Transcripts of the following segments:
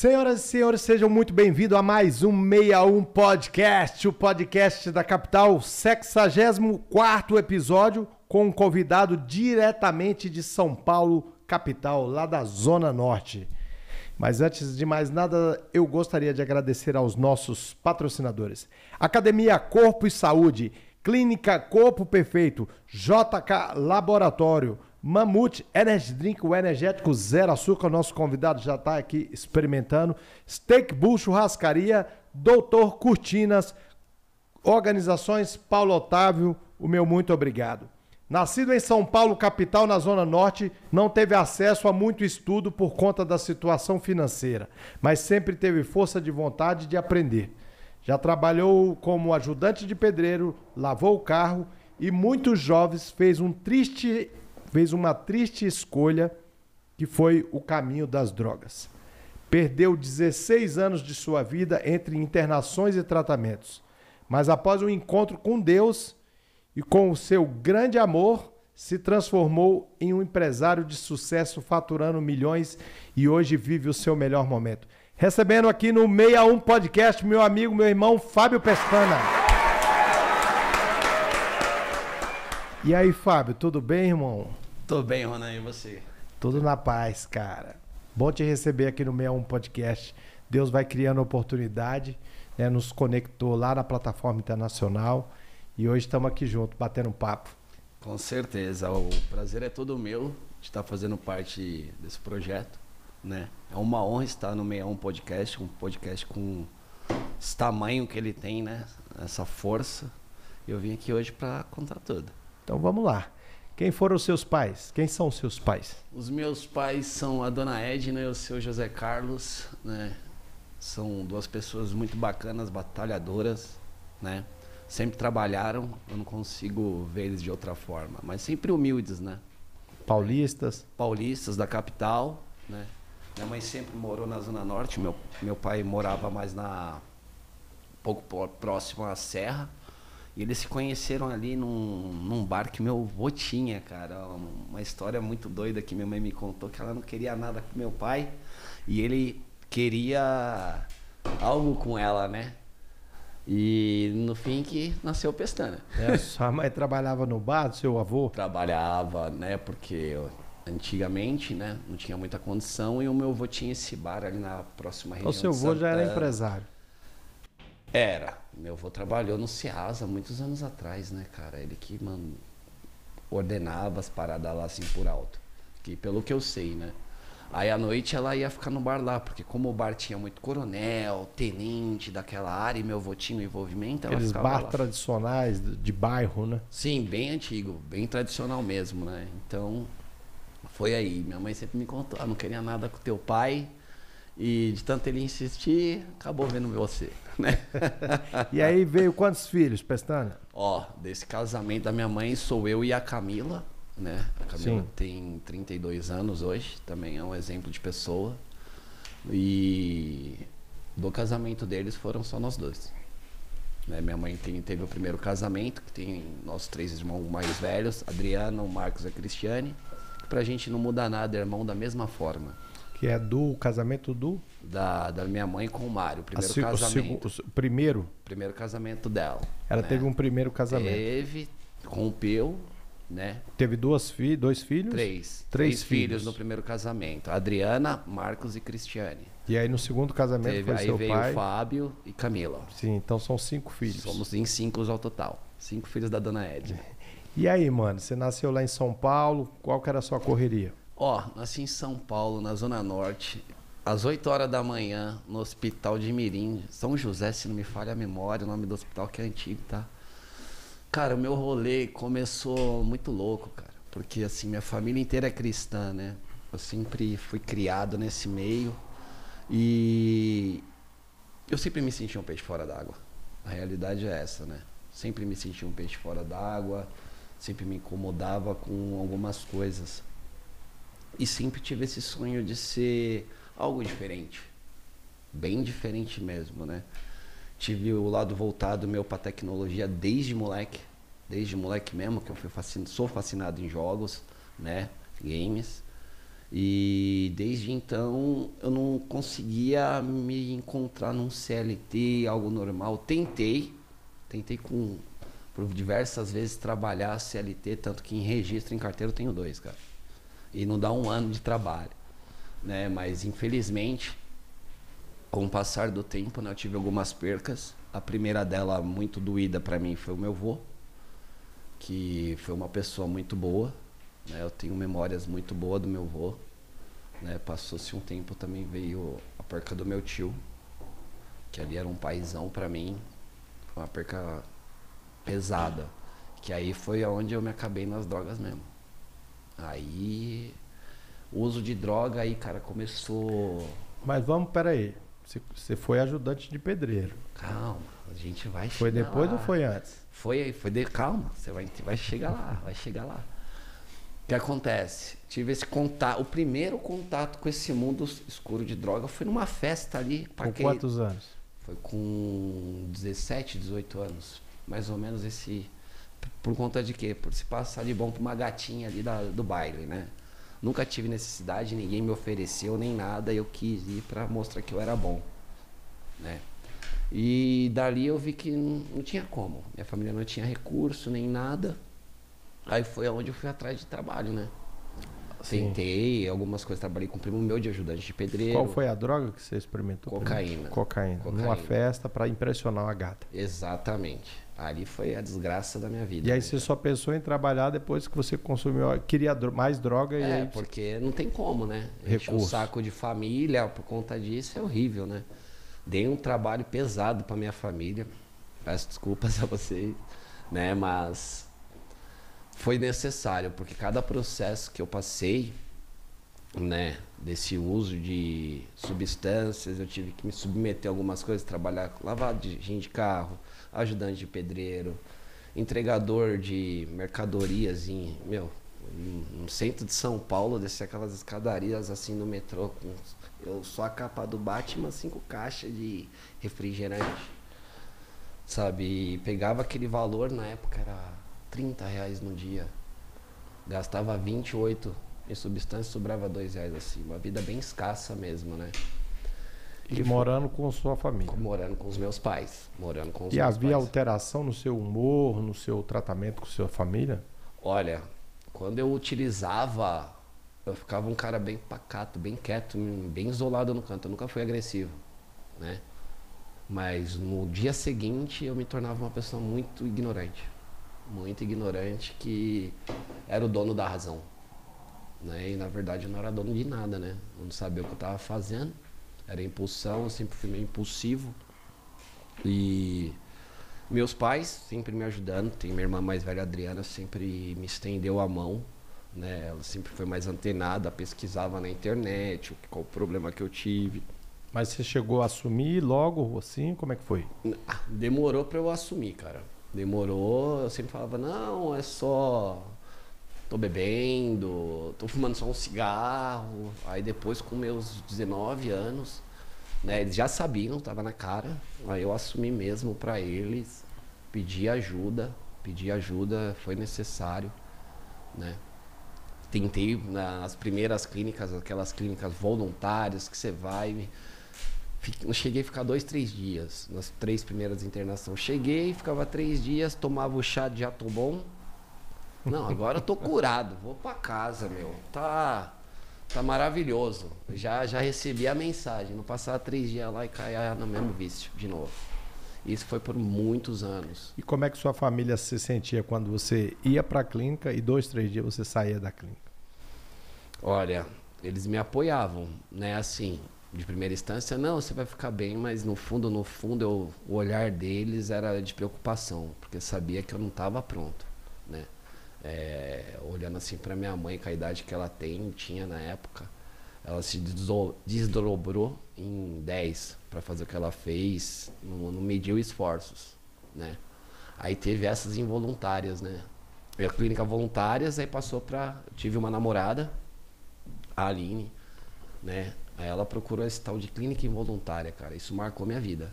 Senhoras e senhores, sejam muito bem-vindos a mais um 61 Podcast, o podcast da capital, 64 episódio, com um convidado diretamente de São Paulo, capital, lá da Zona Norte. Mas antes de mais nada, eu gostaria de agradecer aos nossos patrocinadores: Academia Corpo e Saúde, Clínica Corpo Perfeito, JK Laboratório. Mamute Energy Drink, o energético zero açúcar. Nosso convidado já está aqui experimentando. Steak Bull Churrascaria, Doutor Cortinas, Organizações Paulo Otávio, o meu muito obrigado. Nascido em São Paulo, capital, na Zona Norte, não teve acesso a muito estudo por conta da situação financeira, mas sempre teve força de vontade de aprender. Já trabalhou como ajudante de pedreiro, lavou o carro e muitos jovens fez um triste fez uma triste escolha que foi o caminho das drogas. Perdeu 16 anos de sua vida entre internações e tratamentos. Mas após um encontro com Deus e com o seu grande amor, se transformou em um empresário de sucesso, faturando milhões e hoje vive o seu melhor momento. Recebendo aqui no 61 Podcast meu amigo, meu irmão Fábio Pestana. E aí, Fábio, tudo bem, irmão? Tô bem, Ronan, e você? Tudo na paz, cara. Bom te receber aqui no 61 Podcast. Deus vai criando oportunidade, né? nos conectou lá na plataforma internacional e hoje estamos aqui juntos, batendo um papo. Com certeza, o prazer é todo meu de estar fazendo parte desse projeto, né? É uma honra estar no 61 Podcast, um podcast com esse tamanho que ele tem, né? Essa força. Eu vim aqui hoje para contar tudo. Então vamos lá. Quem foram os seus pais? Quem são os seus pais? Os meus pais são a dona Edna e o seu José Carlos, né? São duas pessoas muito bacanas, batalhadoras, né? Sempre trabalharam, eu não consigo ver eles de outra forma, mas sempre humildes, né? Paulistas? Paulistas da capital, né? Minha mãe sempre morou na Zona Norte, meu, meu pai morava mais na. pouco próximo à Serra. E eles se conheceram ali num, num bar que meu avô tinha, cara. Uma história muito doida que minha mãe me contou que ela não queria nada com meu pai. E ele queria algo com ela, né? E no fim que nasceu Pestana. É, sua mãe trabalhava no bar seu avô? Trabalhava, né? Porque antigamente, né? Não tinha muita condição e o meu avô tinha esse bar ali na próxima região. O seu avô já era empresário? Era. Meu avô trabalhou no Ceasa muitos anos atrás, né, cara? Ele que mano, ordenava as paradas lá assim por alto. Que pelo que eu sei, né? Aí à noite ela ia ficar no bar lá, porque como o bar tinha muito coronel, tenente daquela área e meu avô tinha envolvimento, ela Aqueles bar lá. tradicionais de bairro, né? Sim, bem antigo, bem tradicional mesmo, né? Então, foi aí. Minha mãe sempre me contou, ah, não queria nada com teu pai, e de tanto ele insistir, acabou vendo você, né? e aí veio quantos filhos, Pestana? Ó, desse casamento da minha mãe sou eu e a Camila, né? A Camila Sim. tem 32 anos hoje, também é um exemplo de pessoa. E do casamento deles foram só nós dois. Né? Minha mãe tem, teve o primeiro casamento, que tem nossos três irmãos mais velhos, Adriano, Marcos e a Cristiane. Pra gente não mudar nada, é irmão da mesma forma. Que é do casamento do? Da, da minha mãe com o Mário. Primeiro se, casamento. O, o, primeiro? Primeiro casamento dela. Ela né? teve um primeiro casamento. Teve, rompeu, né? Teve duas fi dois filhos? Três. Três, Três filhos. filhos. no primeiro casamento. Adriana, Marcos e Cristiane. E aí no segundo casamento Teve, foi aí seu veio pai? Fábio e Camila. Sim, então são cinco filhos. Somos em cinco ao total. Cinco filhos da dona Ed. E aí, mano, você nasceu lá em São Paulo, qual que era a sua correria? Ó, nasci em São Paulo, na Zona Norte, às 8 horas da manhã, no Hospital de Mirim, São José, se não me falha a memória, o nome do hospital que é antigo, tá? Cara, o meu rolê começou muito louco, cara. Porque, assim, minha família inteira é cristã, né? Eu sempre fui criado nesse meio. E eu sempre me senti um peixe fora d'água. A realidade é essa, né? Sempre me senti um peixe fora d'água, sempre me incomodava com algumas coisas. E sempre tive esse sonho de ser algo diferente. Bem diferente mesmo, né? Tive o lado voltado meu para tecnologia desde moleque. Desde moleque mesmo, que eu fui fascinado, sou fascinado em jogos, né? Games. E desde então eu não conseguia me encontrar num CLT, algo normal. Tentei, tentei com por diversas vezes trabalhar CLT, tanto que em registro em carteira eu tenho dois, cara. E não dá um ano de trabalho, né? Mas infelizmente, com o passar do tempo, né, eu tive algumas percas. A primeira dela muito doída para mim foi o meu avô, que foi uma pessoa muito boa, né? Eu tenho memórias muito boas do meu avô. Né? Passou-se um tempo também veio a perca do meu tio, que ali era um paizão para mim, uma perca pesada, que aí foi aonde eu me acabei nas drogas mesmo. Aí o uso de droga aí, cara, começou. Mas vamos, peraí. Você foi ajudante de pedreiro. Calma, a gente vai Foi depois lá. ou foi antes? Foi, foi de calma, você vai, vai chegar lá, vai chegar lá. O que acontece? Tive esse contato, o primeiro contato com esse mundo escuro de droga foi numa festa ali. Com quantos anos? Foi com 17, 18 anos. Mais ou menos esse. Por conta de quê? Por se passar de bom pra uma gatinha ali da, do baile, né? Nunca tive necessidade, ninguém me ofereceu nem nada, eu quis ir para mostrar que eu era bom, né? E dali eu vi que não, não, tinha como. Minha família não tinha recurso nem nada. Aí foi onde eu fui atrás de trabalho, né? Sim. Tentei algumas coisas, trabalhei com um primo meu de ajudante de pedreiro. Qual foi a droga que você experimentou? Cocaína. Cocaína. Cocaína. Numa festa para impressionar uma gata. Exatamente. Ali foi a desgraça da minha vida. E aí né? você só pensou em trabalhar depois que você consumiu, queria mais droga e É, aí... porque não tem como, né? Recurso. um saco de família por conta disso é horrível, né? Dei um trabalho pesado para minha família. Peço desculpas a vocês, né? Mas foi necessário, porque cada processo que eu passei, né, desse uso de substâncias, eu tive que me submeter a algumas coisas, trabalhar lavagem de carro, ajudante de pedreiro, entregador de mercadorias em, meu, no centro de São Paulo, descer aquelas escadarias assim no metrô com eu só a capa do Batman, cinco caixas de refrigerante. Sabe? E pegava aquele valor, na época era 30 reais no dia. Gastava 28 em substância, sobrava 2 reais assim. Uma vida bem escassa mesmo, né? E, morando com sua família? Morando com os meus pais. Morando com os e havia pais. alteração no seu humor, no seu tratamento com sua família? Olha, quando eu utilizava, eu ficava um cara bem pacato, bem quieto, bem isolado no canto. Eu nunca fui agressivo, né? Mas no dia seguinte eu me tornava uma pessoa muito ignorante muito ignorante que era o dono da razão. Né? E na verdade eu não era dono de nada, né? Eu não sabia o que eu estava fazendo. Era impulsão, eu sempre fui meio impulsivo. E meus pais sempre me ajudando. Tem minha irmã mais velha, Adriana, sempre me estendeu a mão. Né? Ela sempre foi mais antenada, pesquisava na internet qual o problema que eu tive. Mas você chegou a assumir logo assim? Como é que foi? Demorou para eu assumir, cara. Demorou, eu sempre falava, não, é só. Tô bebendo, tô fumando só um cigarro. Aí depois, com meus 19 anos, né, eles já sabiam, tava na cara. Aí eu assumi mesmo para eles, pedi ajuda, pedi ajuda, foi necessário, né? Tentei nas primeiras clínicas, aquelas clínicas voluntárias que você vai eu cheguei a ficar dois, três dias nas três primeiras internações. Cheguei, ficava três dias, tomava o chá de bom. Não, agora eu tô curado, vou para casa, meu. Tá, tá maravilhoso. Já, já recebi a mensagem. Não passar três dias lá e cair no mesmo vício de novo. Isso foi por muitos anos. E como é que sua família se sentia quando você ia para a clínica e dois, três dias você saía da clínica? Olha, eles me apoiavam, né? Assim, de primeira instância, não, você vai ficar bem, mas no fundo, no fundo, eu, o olhar deles era de preocupação, porque sabia que eu não estava pronto? É, olhando assim para minha mãe, com a idade que ela tem, tinha na época, ela se desdobrou em 10 para fazer o que ela fez, não, não mediu esforços, né? Aí teve essas involuntárias, né? A clínica voluntárias, aí passou para tive uma namorada, a Aline, né? Aí ela procurou esse tal de clínica involuntária, cara. Isso marcou minha vida.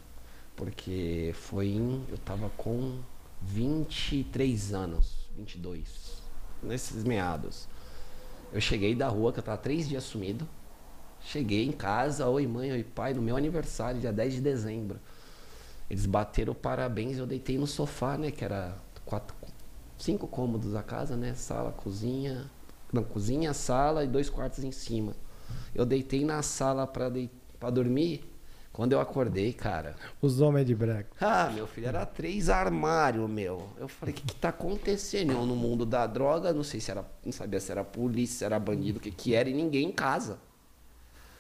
Porque foi em. Eu tava com 23 anos, 22, nesses meados. Eu cheguei da rua, que eu tava três dias sumido. Cheguei em casa, oi mãe, oi pai, no meu aniversário, dia 10 de dezembro. Eles bateram parabéns, eu deitei no sofá, né? Que era quatro, cinco cômodos a casa, né? Sala, cozinha. Não, cozinha, sala e dois quartos em cima. Eu deitei na sala pra dormir. Quando eu acordei, cara. Os homens de breco. Ah, meu filho, era três armários, meu. Eu falei, o que, que tá acontecendo? Eu, no mundo da droga, não sei se era. Não sabia se era polícia, se era bandido, o que, que era, e ninguém em casa.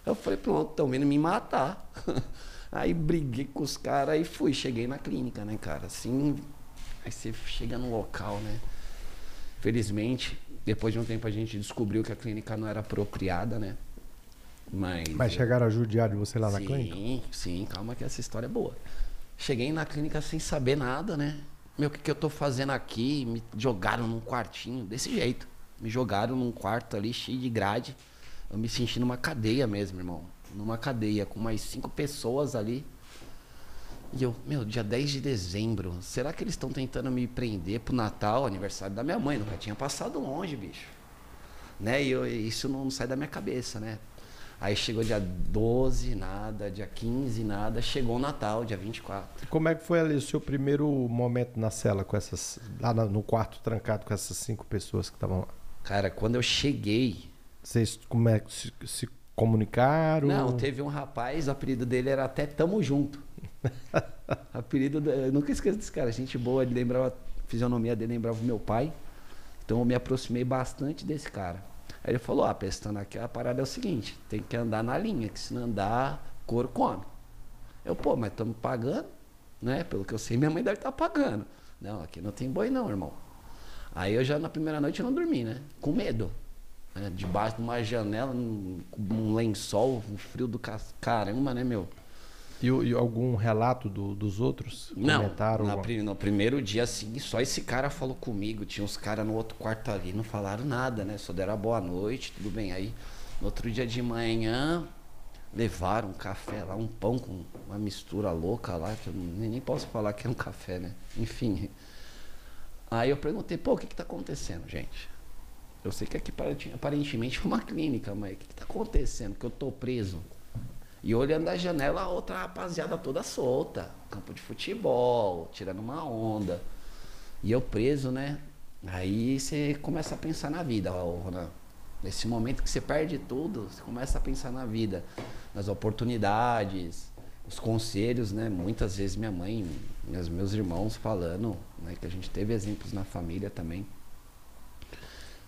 Eu falei, pronto, estão vindo me matar. Aí briguei com os caras e fui, cheguei na clínica, né, cara? Assim, aí você chega no local, né? Felizmente, depois de um tempo a gente descobriu que a clínica não era apropriada, né? Mas. Mas chegaram a judiar de você lá na sim, clínica? Sim, sim, calma que essa história é boa. Cheguei na clínica sem saber nada, né? Meu, o que, que eu tô fazendo aqui? Me jogaram num quartinho, desse jeito. Me jogaram num quarto ali cheio de grade. Eu me senti numa cadeia mesmo, irmão. Numa cadeia, com mais cinco pessoas ali. E eu, meu, dia 10 de dezembro, será que eles estão tentando me prender pro Natal, aniversário da minha mãe? Nunca tinha passado longe, bicho. Né? E eu, isso não sai da minha cabeça, né? Aí chegou dia 12, nada, dia 15, nada, chegou o Natal, dia 24. Como é que foi ali o seu primeiro momento na cela com essas. lá no quarto trancado com essas cinco pessoas que estavam lá? Cara, quando eu cheguei. Vocês como é que se, se comunicaram? Não, teve um rapaz, o apelido dele era até Tamo Junto. apelido, do, eu nunca esqueço desse cara, gente boa, ele lembrava, a fisionomia dele lembrava o meu pai. Então eu me aproximei bastante desse cara. Aí ele falou, ah, prestando aqui, a parada é o seguinte, tem que andar na linha, que se não andar, couro come. Eu, pô, mas estamos pagando, né? Pelo que eu sei, minha mãe deve estar tá pagando. Não, aqui não tem boi não, irmão. Aí eu já na primeira noite não dormi, né? Com medo. Né? Debaixo de uma janela, um lençol, um frio do caramba, né, meu? E, e algum relato do, dos outros? Não, comentaram na, no primeiro dia, assim, só esse cara falou comigo. Tinha uns caras no outro quarto ali, não falaram nada, né? Só deram boa noite, tudo bem. Aí, no outro dia de manhã, levaram um café lá, um pão com uma mistura louca lá, que eu nem, posso falar que é um café, né? Enfim. Aí eu perguntei, pô, o que que tá acontecendo, gente? Eu sei que aqui aparentemente foi uma clínica, mas o que, que tá acontecendo? Que eu tô preso. E olhando da janela, a outra rapaziada toda solta. Campo de futebol, tirando uma onda. E eu preso, né? Aí você começa a pensar na vida, Ronan. Nesse momento que você perde tudo, você começa a pensar na vida, nas oportunidades, os conselhos, né? Muitas vezes minha mãe, meus, meus irmãos falando, né? Que a gente teve exemplos na família também.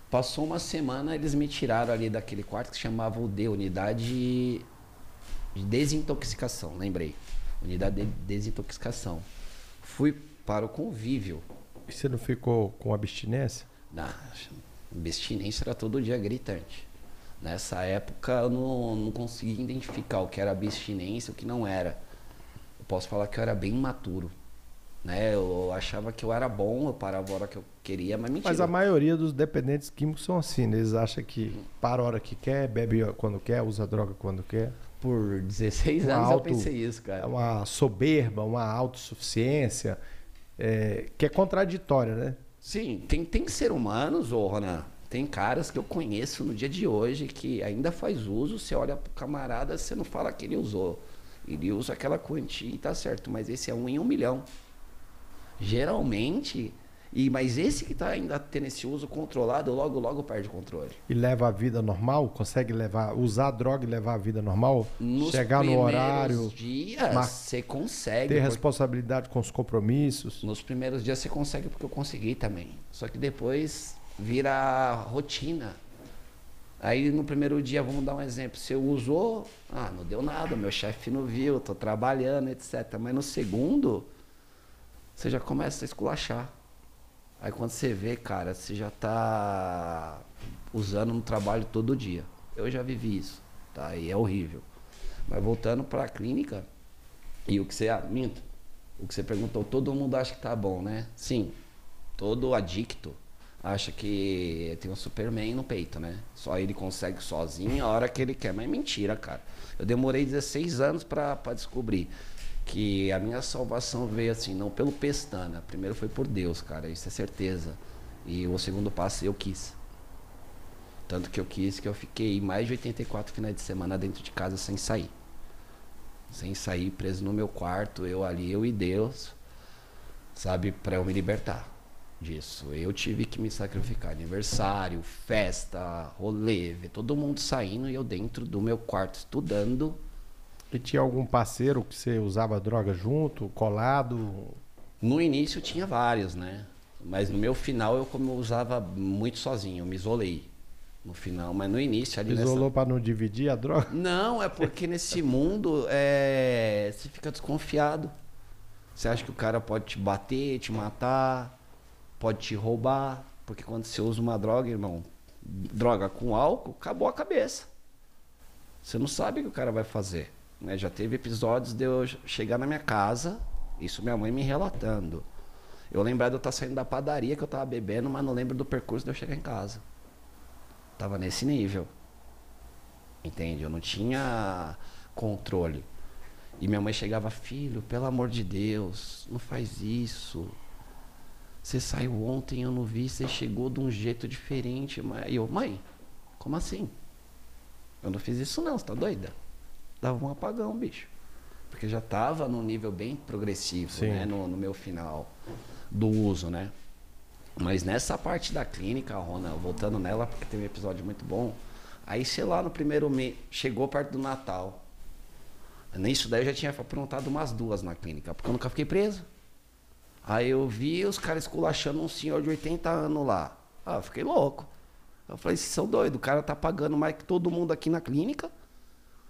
Passou uma semana, eles me tiraram ali daquele quarto que chamava UD, Unidade de Desintoxicação, lembrei. Unidade de Desintoxicação. Fui para o convívio. E você não ficou com abstinência? Não, abstinência era todo dia gritante. Nessa época eu não, não conseguia identificar o que era abstinência e o que não era. Eu posso falar que eu era bem imaturo. Né? Eu achava que eu era bom, eu parava a hora que eu queria, mas mentira. Mas a maioria dos dependentes químicos são assim, né? Eles acham que para a hora que quer, bebe quando quer, usa droga quando quer. Por 16 uma anos auto, eu pensei isso, cara. Uma soberba, uma autossuficiência, é, que é contraditória, né? Sim, tem, tem ser humanos, ô Ronan, tem caras que eu conheço no dia de hoje que ainda faz uso, você olha pro camarada, você não fala que ele usou. Ele usa aquela quantia e tá certo, mas esse é um em um milhão. Geralmente, e mas esse que está ainda tendo esse uso controlado, logo logo perde o controle. E leva a vida normal? Consegue levar, usar a droga e levar a vida normal? Nos Chegar no horário? dias você consegue. Ter responsabilidade com os compromissos? Nos primeiros dias você consegue porque eu consegui também. Só que depois vira rotina. Aí no primeiro dia, vamos dar um exemplo, você usou, ah, não deu nada, meu chefe não viu, estou trabalhando, etc. Mas no segundo, você já começa a esculachar. Aí quando você vê, cara, você já tá usando no trabalho todo dia. Eu já vivi isso, tá? E é horrível. Mas voltando para a clínica, e o que você. Ah, minto. O que você perguntou, todo mundo acha que tá bom, né? Sim. Todo adicto acha que tem um Superman no peito, né? Só ele consegue sozinho a hora que ele quer. Mas é mentira, cara. Eu demorei 16 anos para descobrir que a minha salvação veio assim, não pelo pestana. Primeiro foi por Deus, cara, isso é certeza. E o segundo passo eu quis. Tanto que eu quis que eu fiquei mais de 84 finais de semana dentro de casa sem sair. Sem sair, preso no meu quarto, eu ali, eu e Deus, sabe, para eu me libertar disso. Eu tive que me sacrificar. Aniversário, festa, rolê, ver todo mundo saindo e eu dentro do meu quarto estudando. E tinha algum parceiro que você usava droga junto, colado? No início tinha vários, né? Mas no meu final eu como eu usava muito sozinho, eu me isolei no final, mas no início ali Isolou nessa... para não dividir a droga? Não, é porque nesse mundo é... você fica desconfiado. Você acha que o cara pode te bater, te matar, pode te roubar, porque quando você usa uma droga, irmão, droga com álcool, acabou a cabeça. Você não sabe o que o cara vai fazer. Né? Já teve episódios de eu chegar na minha casa, isso minha mãe me relatando. Eu lembrar de eu estar saindo da padaria que eu estava bebendo, mas não lembro do percurso de eu chegar em casa. Tava nesse nível. Entende? Eu não tinha controle. E minha mãe chegava, filho, pelo amor de Deus, não faz isso. Você saiu ontem, eu não vi, você chegou de um jeito diferente. E eu, mãe, como assim? Eu não fiz isso não, você tá doida? Dava um apagão, bicho. Porque já tava num nível bem progressivo, Sim. né? No, no meu final do uso, né? Mas nessa parte da clínica, Rona, voltando nela, porque tem um episódio muito bom. Aí, sei lá, no primeiro mês, chegou perto do Natal. Nisso daí eu já tinha aprontado umas duas na clínica, porque eu nunca fiquei preso. Aí eu vi os caras esculachando um senhor de 80 anos lá. Ah, eu fiquei louco. Eu falei, vocês são doidos, o cara tá pagando mais que todo mundo aqui na clínica.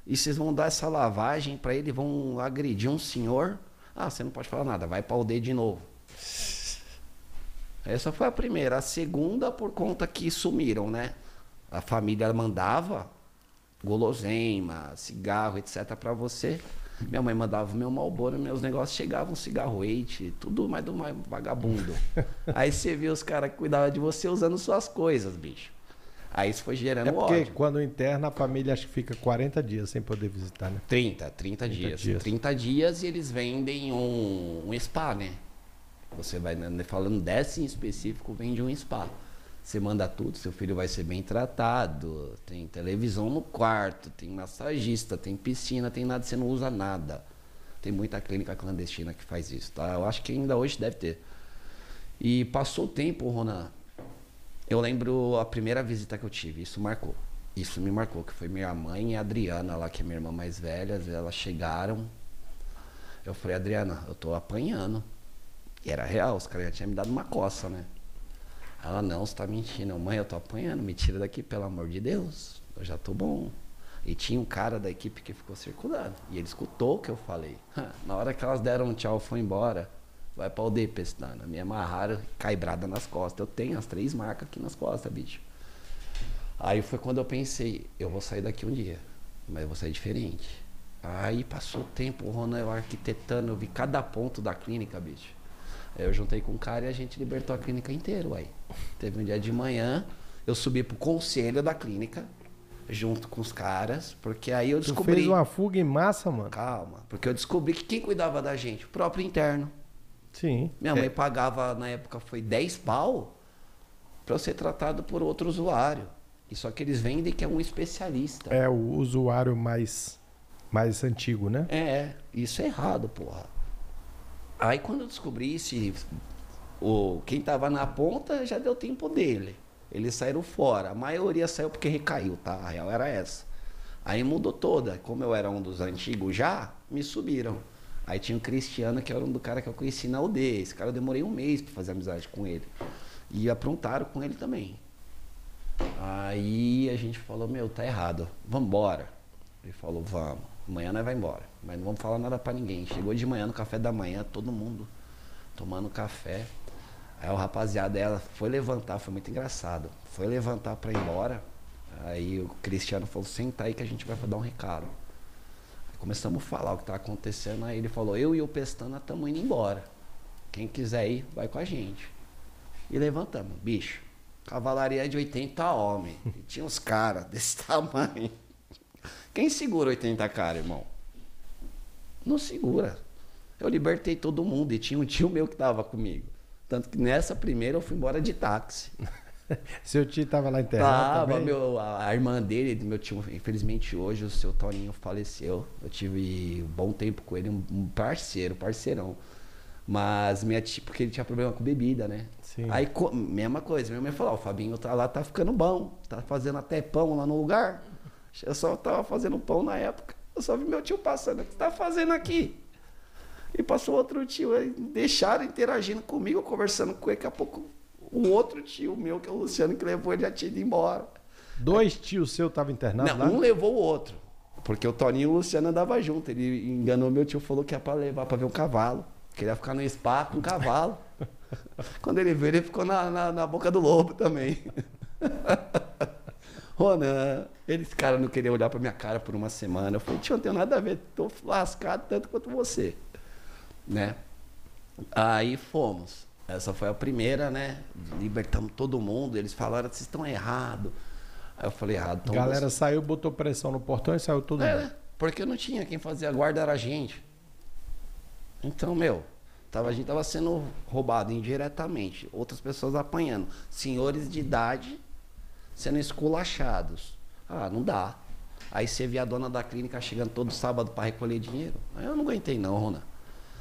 E vocês vão dar essa lavagem para ele, vão agredir um senhor. Ah, você não pode falar nada, vai para o D de novo. Essa foi a primeira. A segunda, por conta que sumiram, né? A família mandava goloseima, cigarro, etc. para você. Minha mãe mandava meu malboro, meus negócios chegavam cigarro leite, tudo mais do mais vagabundo. Aí você viu os caras que cuidavam de você usando suas coisas, bicho. Aí isso foi gerando é porque ódio. quando interna, a família acho que fica 40 dias sem poder visitar, né? 30, 30, 30 dias. dias. 30 dias e eles vendem um, um spa, né? Você vai né, falando desse em específico, vende um spa. Você manda tudo, seu filho vai ser bem tratado, tem televisão no quarto, tem massagista, tem piscina, tem nada, você não usa nada. Tem muita clínica clandestina que faz isso, tá? Eu acho que ainda hoje deve ter. E passou o tempo, Ronan. Eu lembro a primeira visita que eu tive, isso marcou. Isso me marcou, que foi minha mãe e a Adriana, lá que é minha irmã mais velha, elas chegaram. Eu falei, Adriana, eu tô apanhando. E era real, os caras já tinham me dado uma coça, né? Ela, não, você tá mentindo. Mãe, eu tô apanhando, me tira daqui, pelo amor de Deus. Eu já tô bom. E tinha um cara da equipe que ficou circulando. E ele escutou o que eu falei. Na hora que elas deram um tchau, foi embora. Vai pra aldeia, pestana. Me amarraram, caibrada nas costas. Eu tenho as três marcas aqui nas costas, bicho. Aí foi quando eu pensei, eu vou sair daqui um dia. Mas eu vou sair diferente. Aí passou o tempo, o Ronan, eu arquitetando, eu vi cada ponto da clínica, bicho. Eu juntei com um cara e a gente libertou a clínica inteira, uai. Teve um dia de manhã, eu subi pro conselho da clínica, junto com os caras, porque aí eu descobri. Tu fez uma fuga em massa, mano? Calma, porque eu descobri que quem cuidava da gente? O próprio interno. Sim. Minha mãe é. pagava, na época, foi 10 pau para eu ser tratado por outro usuário. E só que eles vendem que é um especialista. É, o usuário mais, mais antigo, né? É, isso é errado, porra. Aí quando eu descobri se o, quem estava na ponta já deu tempo dele. Eles saíram fora. A maioria saiu porque recaiu, tá? A real era essa. Aí mudou toda. Como eu era um dos antigos já, me subiram. Aí tinha o Cristiano, que era um do cara que eu conheci na aldeia. Esse cara eu demorei um mês para fazer amizade com ele. E aprontaram com ele também. Aí a gente falou, meu, tá errado. Vambora. Ele falou, vamos. Amanhã nós vai embora. Mas não vamos falar nada para ninguém. Chegou de manhã no café da manhã, todo mundo tomando café. Aí o rapaziada dela foi levantar, foi muito engraçado. Foi levantar para ir embora. Aí o Cristiano falou: senta aí que a gente vai dar um recado. Começamos a falar o que tá acontecendo. Aí ele falou: eu e o Pestana estamos indo embora. Quem quiser ir, vai com a gente. E levantamos, bicho. Cavalaria de 80 homens. E tinha uns caras desse tamanho. Quem segura 80 caras, irmão? Não segura. Eu libertei todo mundo e tinha um tio meu que tava comigo. Tanto que nessa primeira eu fui embora de táxi. Seu tio tava lá enterrado Tava, também? meu, a, irmã dele, meu tio, infelizmente hoje o seu Toninho faleceu. Eu tive um bom tempo com ele, um parceiro, parceirão. Mas minha tia, porque ele tinha problema com bebida, né? Sim. Aí, mesma coisa, minha mãe falou, o Fabinho tá lá, tá ficando bom, tá fazendo até pão lá no lugar. Eu só tava fazendo pão na época. Eu só vi meu tio passando, o que você tá fazendo aqui? E passou outro tio, aí deixaram interagindo comigo, conversando com ele. Daqui a pouco, o outro tio meu, que é o Luciano, que levou ele já tinha ido embora. Dois tios seus estavam internados Não, lá? um levou o outro. Porque o Toninho e o Luciano andavam junto. Ele enganou meu tio, falou que ia pra levar pra ver um cavalo. Que ele ia ficar no spa com um cavalo. Quando ele veio, ele ficou na, na, na boca do lobo também. Ronan, eles cara não queriam olhar pra minha cara por uma semana. Eu falei, tio, não tenho nada a ver, tô lascado tanto quanto você. Né? Aí fomos. Essa foi a primeira, né? Libertamos todo mundo. Eles falaram, vocês estão errados. Aí eu falei, errado. A então galera saiu, botou pressão no portão e saiu todo mundo. é, porque não tinha quem fazia a guarda era a gente. Então, meu, tava, a gente tava sendo roubado indiretamente, outras pessoas apanhando, senhores de idade sendo esculachados. Ah, não dá. Aí você via a dona da clínica chegando todo sábado para recolher dinheiro. Aí eu não aguentei não, Rona.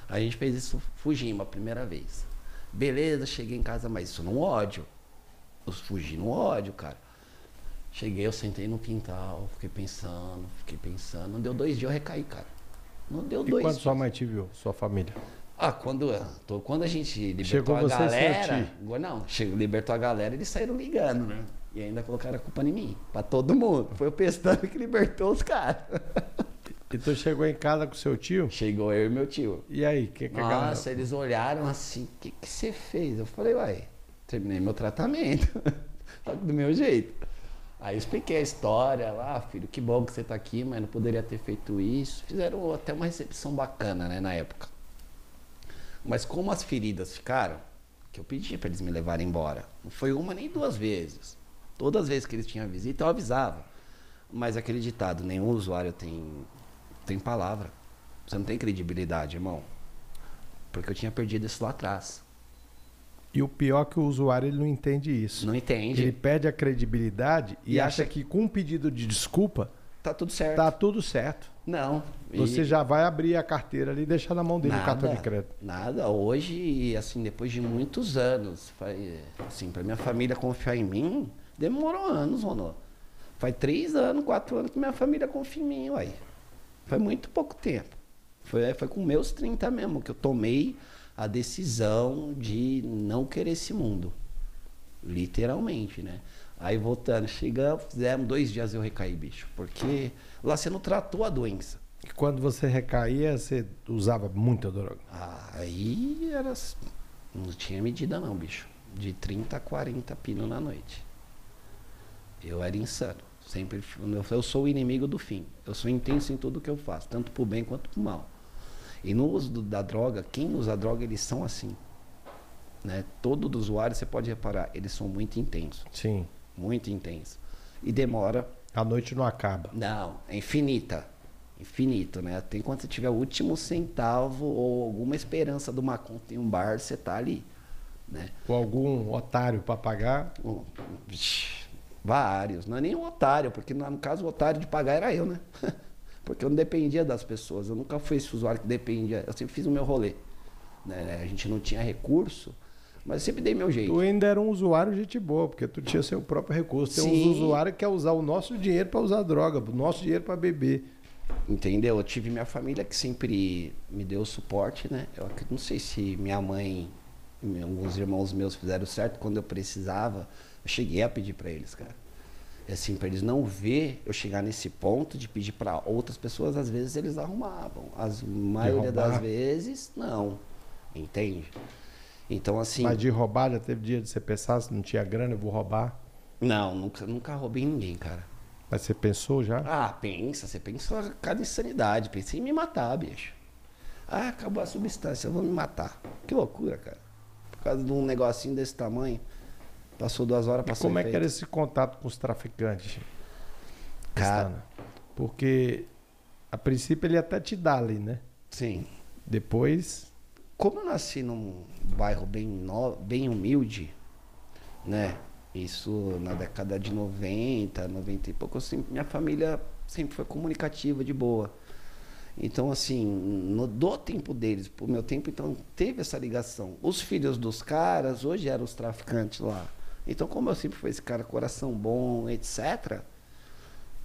A gente fez isso fugindo a primeira vez. Beleza, cheguei em casa, mas isso no ódio. Eu fugi no ódio, cara. Cheguei, eu sentei no quintal, fiquei pensando, fiquei pensando. Não deu dois dias, eu recaí, cara. Não deu E dois quando dias. sua mãe te viu, sua família? Ah, quando, tô- quando a gente libertou Chegou a e galera. Não, chegou, libertou a galera, eles saíram ligando, né? E ainda colocaram a culpa em mim, pra todo mundo. Foi o pestano que libertou os caras. E tu chegou em casa com seu tio? Chegou eu e meu tio. E aí, o que, que a galera... Nossa, eles olharam assim, o que, que você fez? Eu falei, uai, terminei meu tratamento. Só que do meu jeito. Aí eu expliquei a história lá, filho, que bom que você tá aqui, mas não poderia ter feito isso. Fizeram até uma recepção bacana, né, na época. Mas como as feridas ficaram, que eu pedi para eles me levarem embora. Não foi uma nem duas vezes. Todas as vezes que eles tinham visita, eu avisava. Mas aquele ditado, nenhum usuário tem, tem palavra. Você não tem credibilidade, irmão. Porque eu tinha perdido isso lá atrás. E o pior é que o usuário ele não entende isso. Não entende? Ele perde a credibilidade e, E acha que com um pedido de desculpa Tá tudo certo. tá tudo certo. Não. E Você já vai abrir a carteira ali e deixar na mão dele o cartão de crédito. Nada. Hoje, assim, depois de muitos anos, assim, pra minha família confiar em mim, demorou anos, Ronô. Faz três anos, quatro anos que minha família confia em mim, uai. Foi muito pouco tempo. Foi, foi com meus 30 mesmo que eu tomei a decisão de não querer esse mundo. Literalmente, né? Aí voltando, chegamos, fizemos dois dias eu recaí, bicho. Porque lá você não tratou a doença. E quando você recaía, você usava muita droga. Aí era. Não tinha medida não, bicho. De 30 a 40 pino na noite. Eu era insano. Sempre. Eu sou o inimigo do fim. Eu sou intenso em tudo que eu faço, tanto pro bem quanto pro mal. E no uso do- da droga, quem usa droga, eles são assim. Né? Todo usuário, você pode reparar, eles são muito intensos. Sim. Muito intensos. E demora A noite não acaba. não, é infinita. Infinito, né? Até quando você tiver o último centavo ou alguma esperança de uma conta em um bar, você tá ali, né? Ou algum otário para pagar. Um, vários. Não é nem um otário, porque no caso o otário de pagar era eu, né? Porque eu não dependia das pessoas. Eu nunca fui esse usuário que dependia. Eu sempre fiz o meu rolê. Né? A gente não tinha recurso, mas eu sempre dei meu jeito. Tu ainda era um usuário gente boa, porque tu tinha seu próprio recurso. Tem Sim. uns usuários que quer usar o nosso dinheiro para usar droga, o nosso dinheiro para beber. Entendeu? Eu tive minha família que sempre me deu suporte, né? Eu não sei se minha mãe e alguns irmãos meus fizeram certo quando eu precisava. Eu cheguei a pedir para eles, cara. E assim, para eles não ver eu chegar nesse ponto de pedir para outras pessoas, às vezes eles arrumavam. As maioria das vezes, não. Entende? Então, assim. Mas de roubar, já teve dia de você pensar, se não tinha grana, eu vou roubar. Não, nunca, nunca roubei ninguém, cara. Mas você pensou já? Ah, pensa, você pensa cada insanidade, pensa em me matar, bicho. Ah, acabou a substância, eu vou me matar. Que loucura, cara. Por causa de um negocinho desse tamanho, passou duas horas E pra ser como é que era esse contato com os traficantes? Cara? Porque a princípio ele até te dá ali, né? sim. Depois, Como eu nasci num bairro bem, no... bem humilde, né? Isso na década de 90, 90 e pouco. Sempre, minha família sempre foi comunicativa, de boa. Então, assim, no, do tempo deles, pro meu tempo, então teve essa ligação. Os filhos dos caras, hoje eram os traficantes lá. Então, como eu sempre fui esse cara, coração bom, etc.,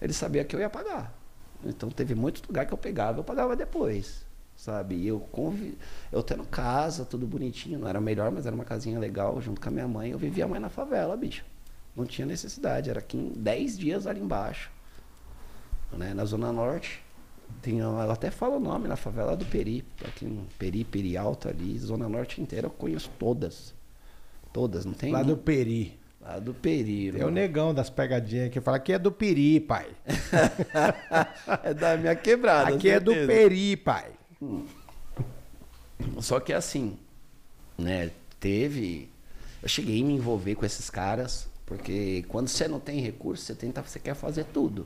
ele sabia que eu ia pagar. Então, teve muitos lugares que eu pegava, eu pagava depois, sabe? E eu, convi... eu tendo casa, tudo bonitinho, não era melhor, mas era uma casinha legal, junto com a minha mãe. Eu vivia mais na favela, bicho. Não tinha necessidade, era aqui em 10 dias ali embaixo, né? na Zona Norte. Tem, ela até fala o nome na favela do Peri. Aqui em Peri, Peri Alto ali, Zona Norte inteira, eu conheço todas. Todas, não tem? Lá do Peri. Lá do Peri. Tem o negão das pegadinhas que fala que é do Peri, pai. é da minha quebrada. Aqui é do Peri, pai. Hum. Só que assim, né? Teve. Eu cheguei a me envolver com esses caras, porque quando você não tem recurso, você tenta, você quer fazer tudo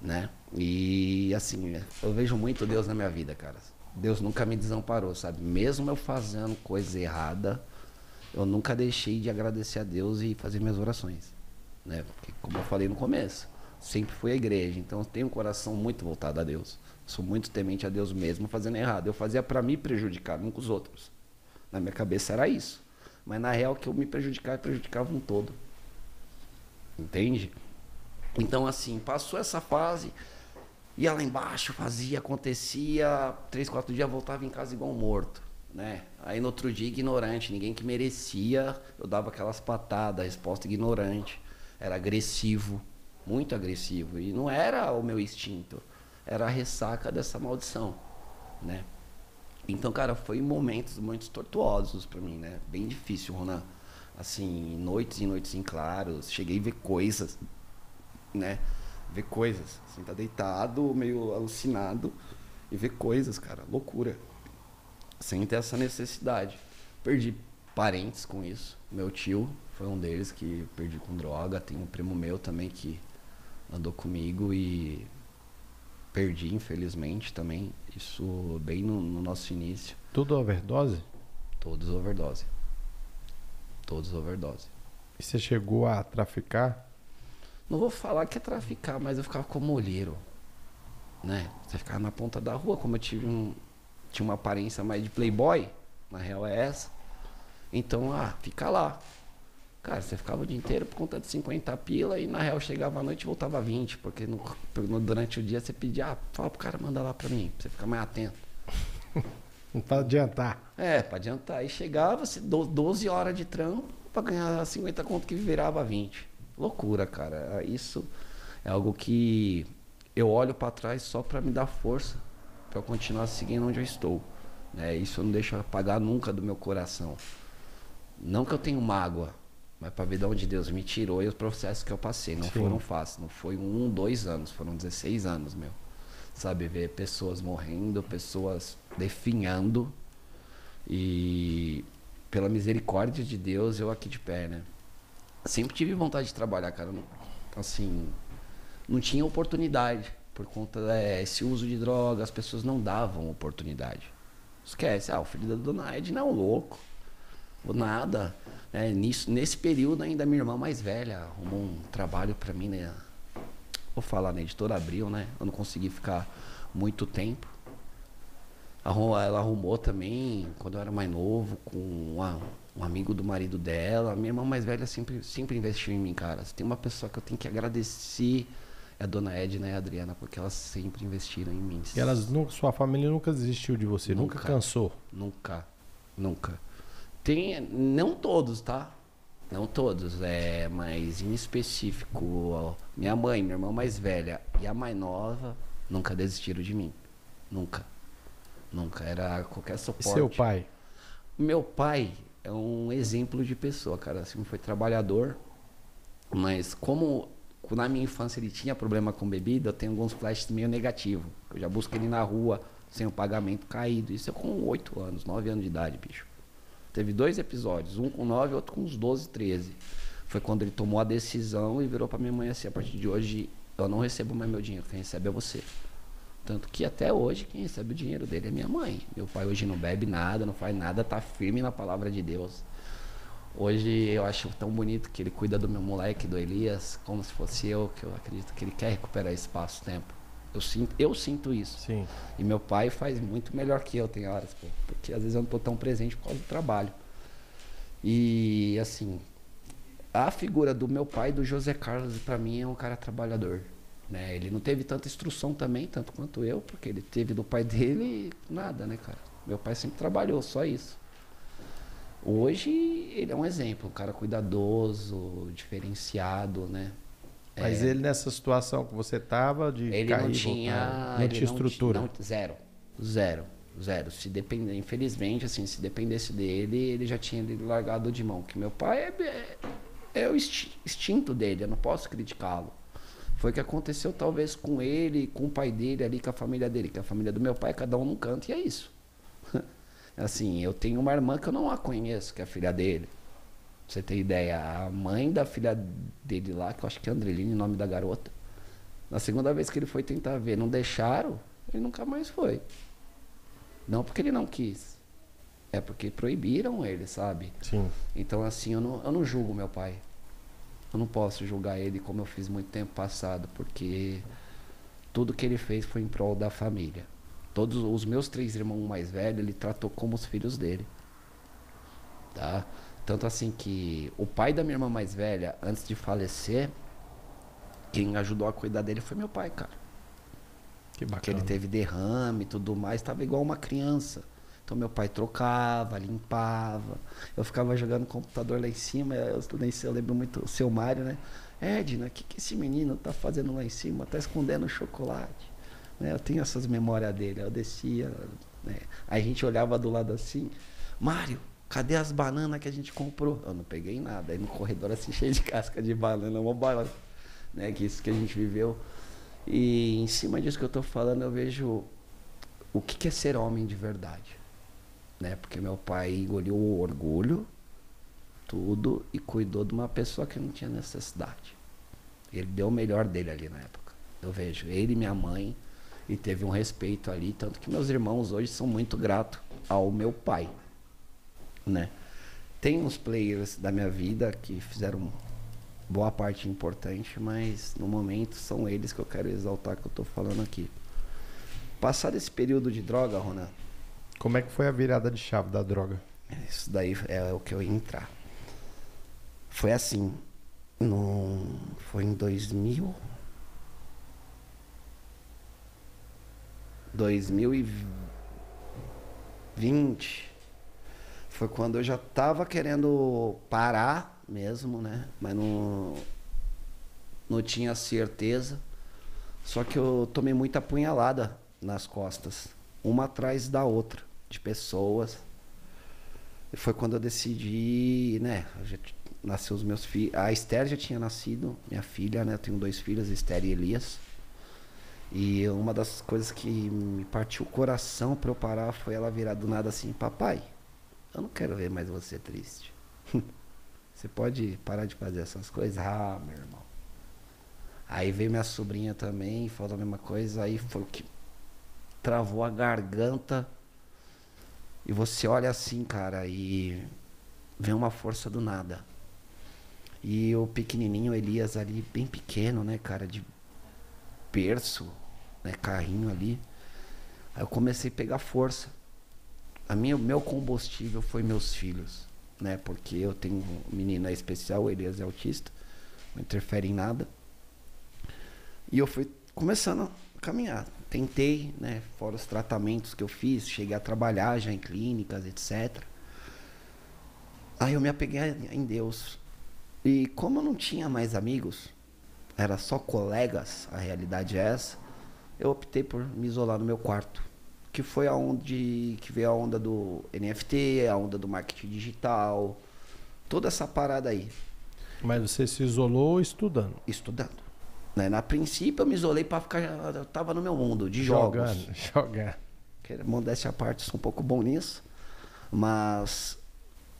né? E assim, eu vejo muito Deus na minha vida, cara. Deus nunca me desamparou, sabe? Mesmo eu fazendo coisa errada, eu nunca deixei de agradecer a Deus e fazer minhas orações, né? Porque, como eu falei no começo, sempre fui à igreja, então eu tenho um coração muito voltado a Deus. Sou muito temente a Deus mesmo fazendo errado. Eu fazia para me prejudicar, não com os outros. Na minha cabeça era isso. Mas na real que eu me prejudicava, prejudicava um todo. Entende? Então, assim, passou essa fase, ia lá embaixo, fazia, acontecia, três, quatro dias voltava em casa igual morto, né? Aí no outro dia, ignorante, ninguém que merecia, eu dava aquelas patadas, resposta ignorante, era agressivo, muito agressivo, e não era o meu instinto, era a ressaca dessa maldição, né? Então, cara, foi momentos muito tortuosos para mim, né? Bem difícil, Ronan. Assim, noites e noites em claros, cheguei a ver coisas né? Ver coisas. Assim, tá deitado, meio alucinado e ver coisas, cara. Loucura. Sem ter essa necessidade. Perdi parentes com isso. Meu tio foi um deles que perdi com droga. Tem um primo meu também que andou comigo e perdi, infelizmente, também. Isso bem no, no nosso início. Tudo overdose? Todos overdose. Todos overdose. E você chegou a traficar? Não vou falar que é traficar, mas eu ficava como olheiro. Né? Você ficava na ponta da rua, como eu tive um, tinha uma aparência mais de playboy, na real é essa. Então, ah, fica lá. Cara, você ficava o dia inteiro por conta de 50 pila e na real chegava à noite e voltava 20, porque no, no, durante o dia você pedia, ah, fala pro cara mandar lá pra mim, pra você ficar mais atento. pra adiantar. É, pra adiantar. E chegava, 12 horas de trampo pra ganhar 50 conto que virava 20 loucura, cara. Isso é algo que eu olho para trás só para me dar força para eu continuar seguindo onde eu estou. Né? Isso não deixa apagar nunca do meu coração. Não que eu tenha mágoa, mas para ver de onde Deus me tirou e os processos que eu passei. Não Sim. foram fáceis, não foi um, dois anos, foram 16 anos, meu. Sabe, ver pessoas morrendo, pessoas definhando. E pela misericórdia de Deus, eu aqui de pé, né? sempre tive vontade de trabalhar, cara. Assim, não tinha oportunidade por conta desse uso de drogas, as pessoas não davam oportunidade. Esquece, ah, o filho da dona Ed não é um louco. Ou nada. É, nisso, nesse período ainda minha irmã mais velha arrumou um trabalho para mim, né? Vou falar na editora Abril, né? Eu não consegui ficar muito tempo. Ela arrumou também, quando eu era mais novo, com uma, um amigo do marido dela. Minha irmã mais velha sempre, sempre investiu em mim, cara. Se tem uma pessoa que eu tenho que agradecer é a dona Edna e a Adriana, porque elas sempre investiram em mim. E elas nunca, sua família nunca desistiu de você, nunca, nunca cansou? Nunca, nunca. Tem, não todos, tá? Não todos, é, mas em específico, ó, minha mãe, minha irmã mais velha e a mais nova nunca desistiram de mim. Nunca. Nunca. Era qualquer suporte. E seu pai? Meu pai, é um exemplo de pessoa, cara. Assim, foi trabalhador, mas como na minha infância ele tinha problema com bebida, eu tenho alguns flashes meio negativos. Eu já busco ele na rua sem o pagamento caído. Isso é com 8 anos, 9 anos de idade, bicho. Teve dois episódios, um com 9 e outro com uns 12, 13. Foi quando ele tomou a decisão e virou para minha mãe assim: a partir de hoje eu não recebo mais meu dinheiro, quem recebe é você. Tanto que até hoje quem recebe o dinheiro dele é minha mãe. Meu pai hoje não bebe nada, não faz nada, tá firme na palavra de Deus. Hoje eu acho tão bonito que ele cuida do meu moleque, do Elias, como se fosse eu, que eu acredito que ele quer recuperar espaço-tempo. Eu sinto, eu sinto isso. Sim. E meu pai faz muito melhor que eu, tem horas, pô, porque às vezes eu não tô tão presente por causa do trabalho. E assim, a figura do meu pai, do José Carlos, para mim é um cara trabalhador. Né? Ele não teve tanta instrução também, tanto quanto eu, porque ele teve do pai dele nada, né, cara? Meu pai sempre trabalhou, só isso. Hoje ele é um exemplo, um cara cuidadoso, diferenciado, né? Mas É, ele nessa situação que você tava de ele cair, não tinha, voltar, não tinha estrutura. não- zero, zero, zero. Se depender, infelizmente, assim, se dependesse dele, ele já tinha largado de mão. Que meu pai é, é, é o insti- instinto dele, eu não posso criticá-lo. Foi o que aconteceu talvez com ele, com o pai dele ali, com a família dele, que a família do meu pai, cada um num canto e é isso. Assim, eu tenho uma irmã que eu não a conheço, que é a filha dele. Pra você ter ideia, a mãe da filha dele lá, que eu acho que é Andreline, o nome da garota. Na segunda vez que ele foi tentar ver, não deixaram, ele nunca mais foi. Não porque ele não quis. É porque proibiram ele, sabe? Sim. Então, assim, eu não, eu não julgo meu pai. Eu não posso julgar ele como eu fiz muito tempo passado, porque tudo que ele fez foi em prol da família. Todos os meus três irmãos mais velhos, ele tratou como os filhos dele. Tá? Tanto assim que o pai da minha irmã mais velha, antes de falecer, quem ajudou a cuidar dele foi meu pai, cara. Que Porque bacana. ele teve derrame e tudo mais, tava igual uma criança. Então meu pai trocava, limpava. Eu ficava jogando computador lá em cima. Eu, nem sei, eu lembro muito o seu Mário, né? Edna, o que, que esse menino tá fazendo lá em cima? Tá escondendo chocolate. Né? Eu tenho essas memórias dele. Eu descia, né? Aí a gente olhava do lado assim, Mário, cadê as bananas que a gente comprou? Eu não peguei nada. Aí no corredor assim, cheio de casca de banana, uma bala, né? Que isso que a gente viveu. E em cima disso que eu tô falando, eu vejo o que, que é ser homem de verdade. Né? Porque meu pai engoliu o orgulho, tudo, e cuidou de uma pessoa que não tinha necessidade. Ele deu o melhor dele ali na época. Eu vejo ele e minha mãe, e teve um respeito ali, tanto que meus irmãos hoje são muito gratos ao meu pai. Né? Tem uns players da minha vida que fizeram boa parte importante, mas no momento são eles que eu quero exaltar que eu tô falando aqui. Passado esse período de droga, Ronan, Como é que foi a virada de chave da droga? isso daí é o que eu ia entrar. Foi assim, no, foi em 2000, 2020, foi quando eu já tava querendo parar mesmo, né? Mas não, não tinha certeza. Só que eu tomei muita apunhalada nas costas, uma atrás da outra, de pessoas. E foi quando eu decidi, né? T- nasceu os meus filhos. A Esther já tinha nascido, minha filha, né? Eu tenho dois filhos, Esther e Elias. E uma das coisas que me partiu o coração pra eu parar foi ela virar do nada assim: Papai, eu não quero ver mais você triste. Você pode parar de fazer essas coisas? Ah, meu irmão. Aí veio minha sobrinha também falou a mesma coisa. Aí foi o que travou a garganta. E você olha assim, cara, e vem uma força do nada. E o pequenininho Elias ali, bem pequeno, né, cara, de berço, né, carrinho ali. Aí eu comecei a pegar força. A minha, meu combustível foi meus filhos, né, porque eu tenho um menino especial, o Elias é autista, não interfere em nada. E eu fui começando a caminhar. Tentei, né? Fora os tratamentos que eu fiz, cheguei a trabalhar já em clínicas, etc. Aí eu me apeguei em Deus. E como eu não tinha mais amigos, era só colegas, a realidade é essa, eu optei por me isolar no meu quarto. Que foi aonde que veio a onda do NFT, a onda do marketing digital, toda essa parada aí Mas você se isolou estudando. estudando. Né? Na princípio eu me isolei para ficar. Eu tava no meu mundo de jogos. Jogando. Que modéstia à parte, sou um pouco bom nisso. Mas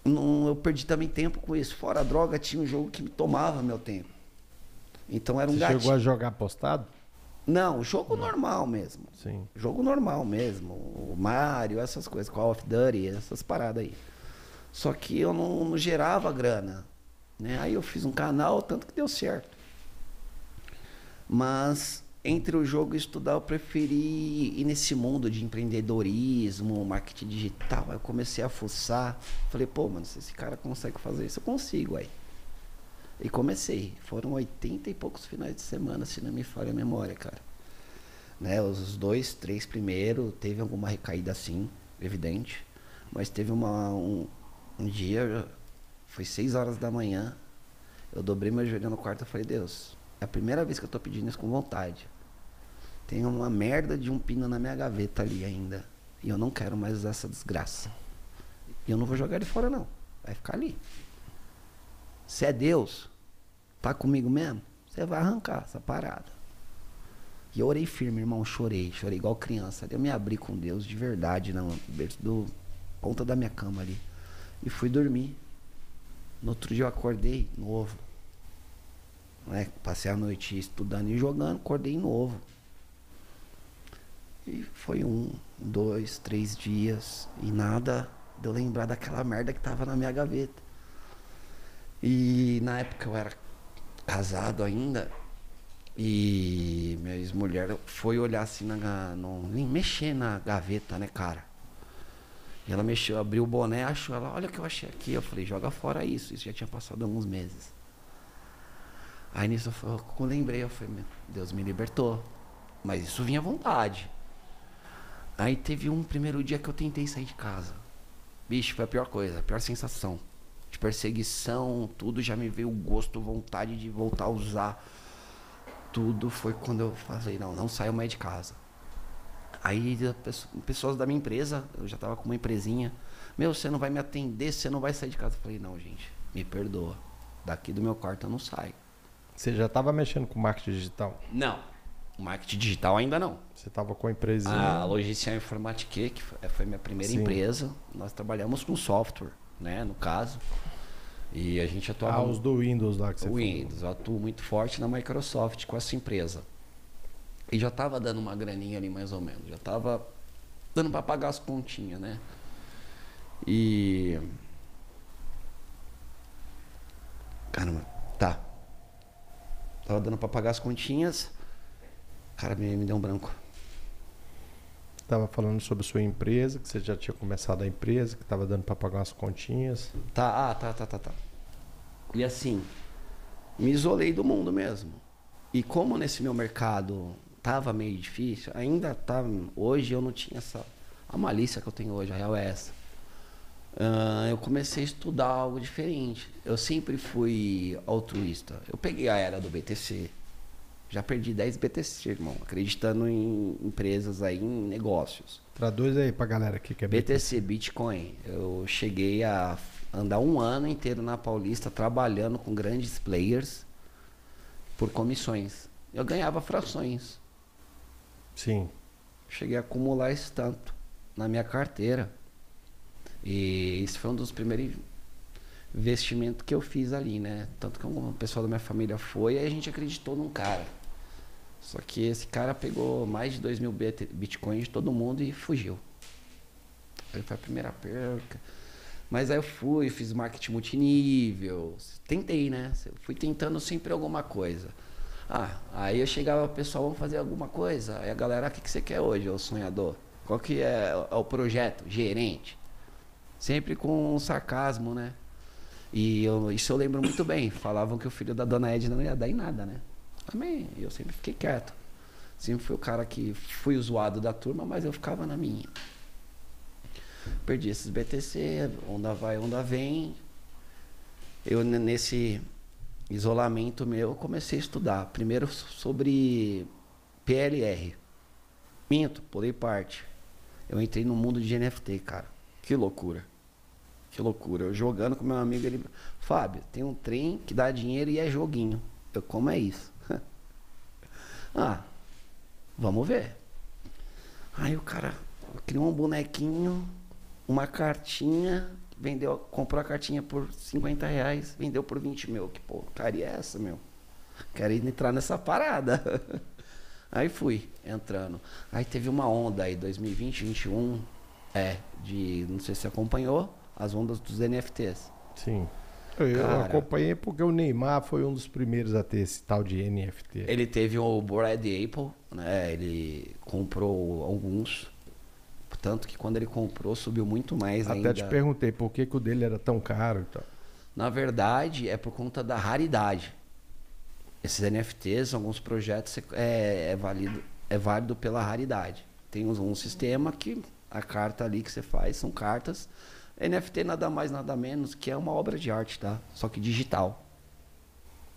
não, eu perdi também tempo com isso. Fora a droga, tinha um jogo que me tomava meu tempo. Então era um Você gatilho. chegou a jogar apostado? Não, jogo normal mesmo. Sim. Jogo normal mesmo. O Mario, essas coisas, Call of Duty, essas paradas aí. Só que eu não, não gerava grana. Né? Aí eu fiz um canal, tanto que deu certo. Mas entre o jogo e estudar, eu preferi ir nesse mundo de empreendedorismo, marketing digital. Aí eu comecei a fuçar. Falei, pô, mano, se esse cara consegue fazer isso, eu consigo aí. E comecei. Foram 80 e poucos finais de semana, se não me falha a memória, cara. Né, os dois, três primeiros, teve alguma recaída assim, evidente. Mas teve uma, um, um dia, foi seis horas da manhã, eu dobrei meu joelho no quarto e falei, Deus, é a primeira vez que eu tô pedindo isso com vontade. Tem uma merda de um pino na minha gaveta ali ainda. E eu não quero mais usar essa desgraça. E eu não vou jogar ele fora, não. Vai ficar ali. Se é Deus, tá comigo mesmo, você vai arrancar essa parada. E eu orei firme, irmão, chorei, chorei igual criança. Eu me abri com Deus de verdade, não, do ponta da minha cama ali. E fui dormir. No outro dia eu acordei novo. Né? Passei a noite estudando e jogando, acordei novo. E foi um, dois, três dias e nada de eu lembrar daquela merda que tava na minha gaveta. E na época eu era casado ainda e minha ex-mulher foi olhar assim na. No, mexer na gaveta, né, cara? E ela mexeu, abriu o boné, achou ela, olha o que eu achei aqui. Eu falei, joga fora isso. Isso já tinha passado alguns meses. Aí nisso eu, eu lembrei, eu falei, Deus me libertou. Mas isso vinha à vontade. Aí teve um primeiro dia que eu tentei sair de casa. Bicho, foi a pior coisa, a pior sensação. De perseguição, tudo já me veio o gosto, vontade de voltar a usar. Tudo foi quando eu falei, não, não saio mais de casa. Aí pessoas da minha empresa, eu já estava com uma empresinha, meu, você não vai me atender, você não vai sair de casa. Eu falei, não, gente, me perdoa. Daqui do meu quarto eu não saio. Você já estava mexendo com marketing digital? Não. Marketing digital ainda não. Você estava com a empresinha? A Logística Informatique, que foi minha primeira Sim. empresa. Nós trabalhamos com software, né, no caso. E a gente atuava... Ah, os do Windows lá que você Windows. Falou. Eu atuo muito forte na Microsoft com essa empresa. E já estava dando uma graninha ali mais ou menos. Já estava dando para pagar as continhas, né? E. Caramba, tá. Tava dando para pagar as continhas. Cara, me, me deu um branco. Tava falando sobre sua empresa, que você já tinha começado a empresa, que tava dando para pagar as continhas. Tá, ah, tá, tá, tá, tá. E assim, me isolei do mundo mesmo. E como nesse meu mercado tava meio difícil, ainda tá. Hoje eu não tinha essa. A malícia que eu tenho hoje, a real é essa. Uh, eu comecei a estudar algo diferente. Eu sempre fui altruísta. Eu peguei a era do BTC. Já perdi 10 BTC, irmão. Acreditando em empresas aí, em negócios. Traduz aí pra galera aqui que é BTC. BTC, Bitcoin. Eu cheguei a andar um ano inteiro na Paulista trabalhando com grandes players por comissões. Eu ganhava frações. Sim. Cheguei a acumular esse tanto na minha carteira. E esse foi um dos primeiros investimentos que eu fiz ali, né? Tanto que o pessoal da minha família foi e a gente acreditou num cara. Só que esse cara pegou mais de 2 mil bitcoins de todo mundo e fugiu. Aí foi a primeira perca. Mas aí eu fui, fiz marketing multinível. Tentei, né? Fui tentando sempre alguma coisa. Ah, aí eu chegava, pessoal, vamos fazer alguma coisa. Aí a galera, o que, que você quer hoje, o sonhador? Qual que é, é o projeto? Gerente. Sempre com um sarcasmo, né? E eu, isso eu lembro muito bem. Falavam que o filho da dona Edna não ia dar em nada, né? Amém. Eu sempre fiquei quieto. Sempre fui o cara que fui o zoado da turma, mas eu ficava na minha. Perdi esses BTC, onda vai, onda vem. Eu nesse isolamento meu, comecei a estudar. Primeiro sobre PLR. Minto, pulei parte. Eu entrei no mundo de NFT, cara. Que loucura. Que loucura. Eu jogando com meu amigo, ele. Fábio, tem um trem que dá dinheiro e é joguinho. Eu, como é isso? Ah, vamos ver. Aí o cara criou um bonequinho, uma cartinha vendeu, comprou a cartinha por 50 reais, vendeu por 20 mil. Que porcaria é essa, meu? Quero entrar nessa parada. Aí fui entrando. Aí teve uma onda aí, 2020, 2021, é, de, não sei se acompanhou, as ondas dos NFTs. Sim. Eu, Cara. acompanhei porque o Neymar foi um dos primeiros a ter esse tal de NFT. Ele teve o Brad Apple, né? Ele comprou alguns. Tanto que quando ele comprou, subiu muito mais Até ainda. te perguntei por que, que o dele era tão caro e tal. Na verdade, é por conta da raridade. Esses NFTs, alguns projetos, é, é, válido, é válido pela raridade. Tem um, um sistema que a carta ali que você faz são cartas. NFT nada mais, nada menos que é uma obra de arte, tá? Só que digital.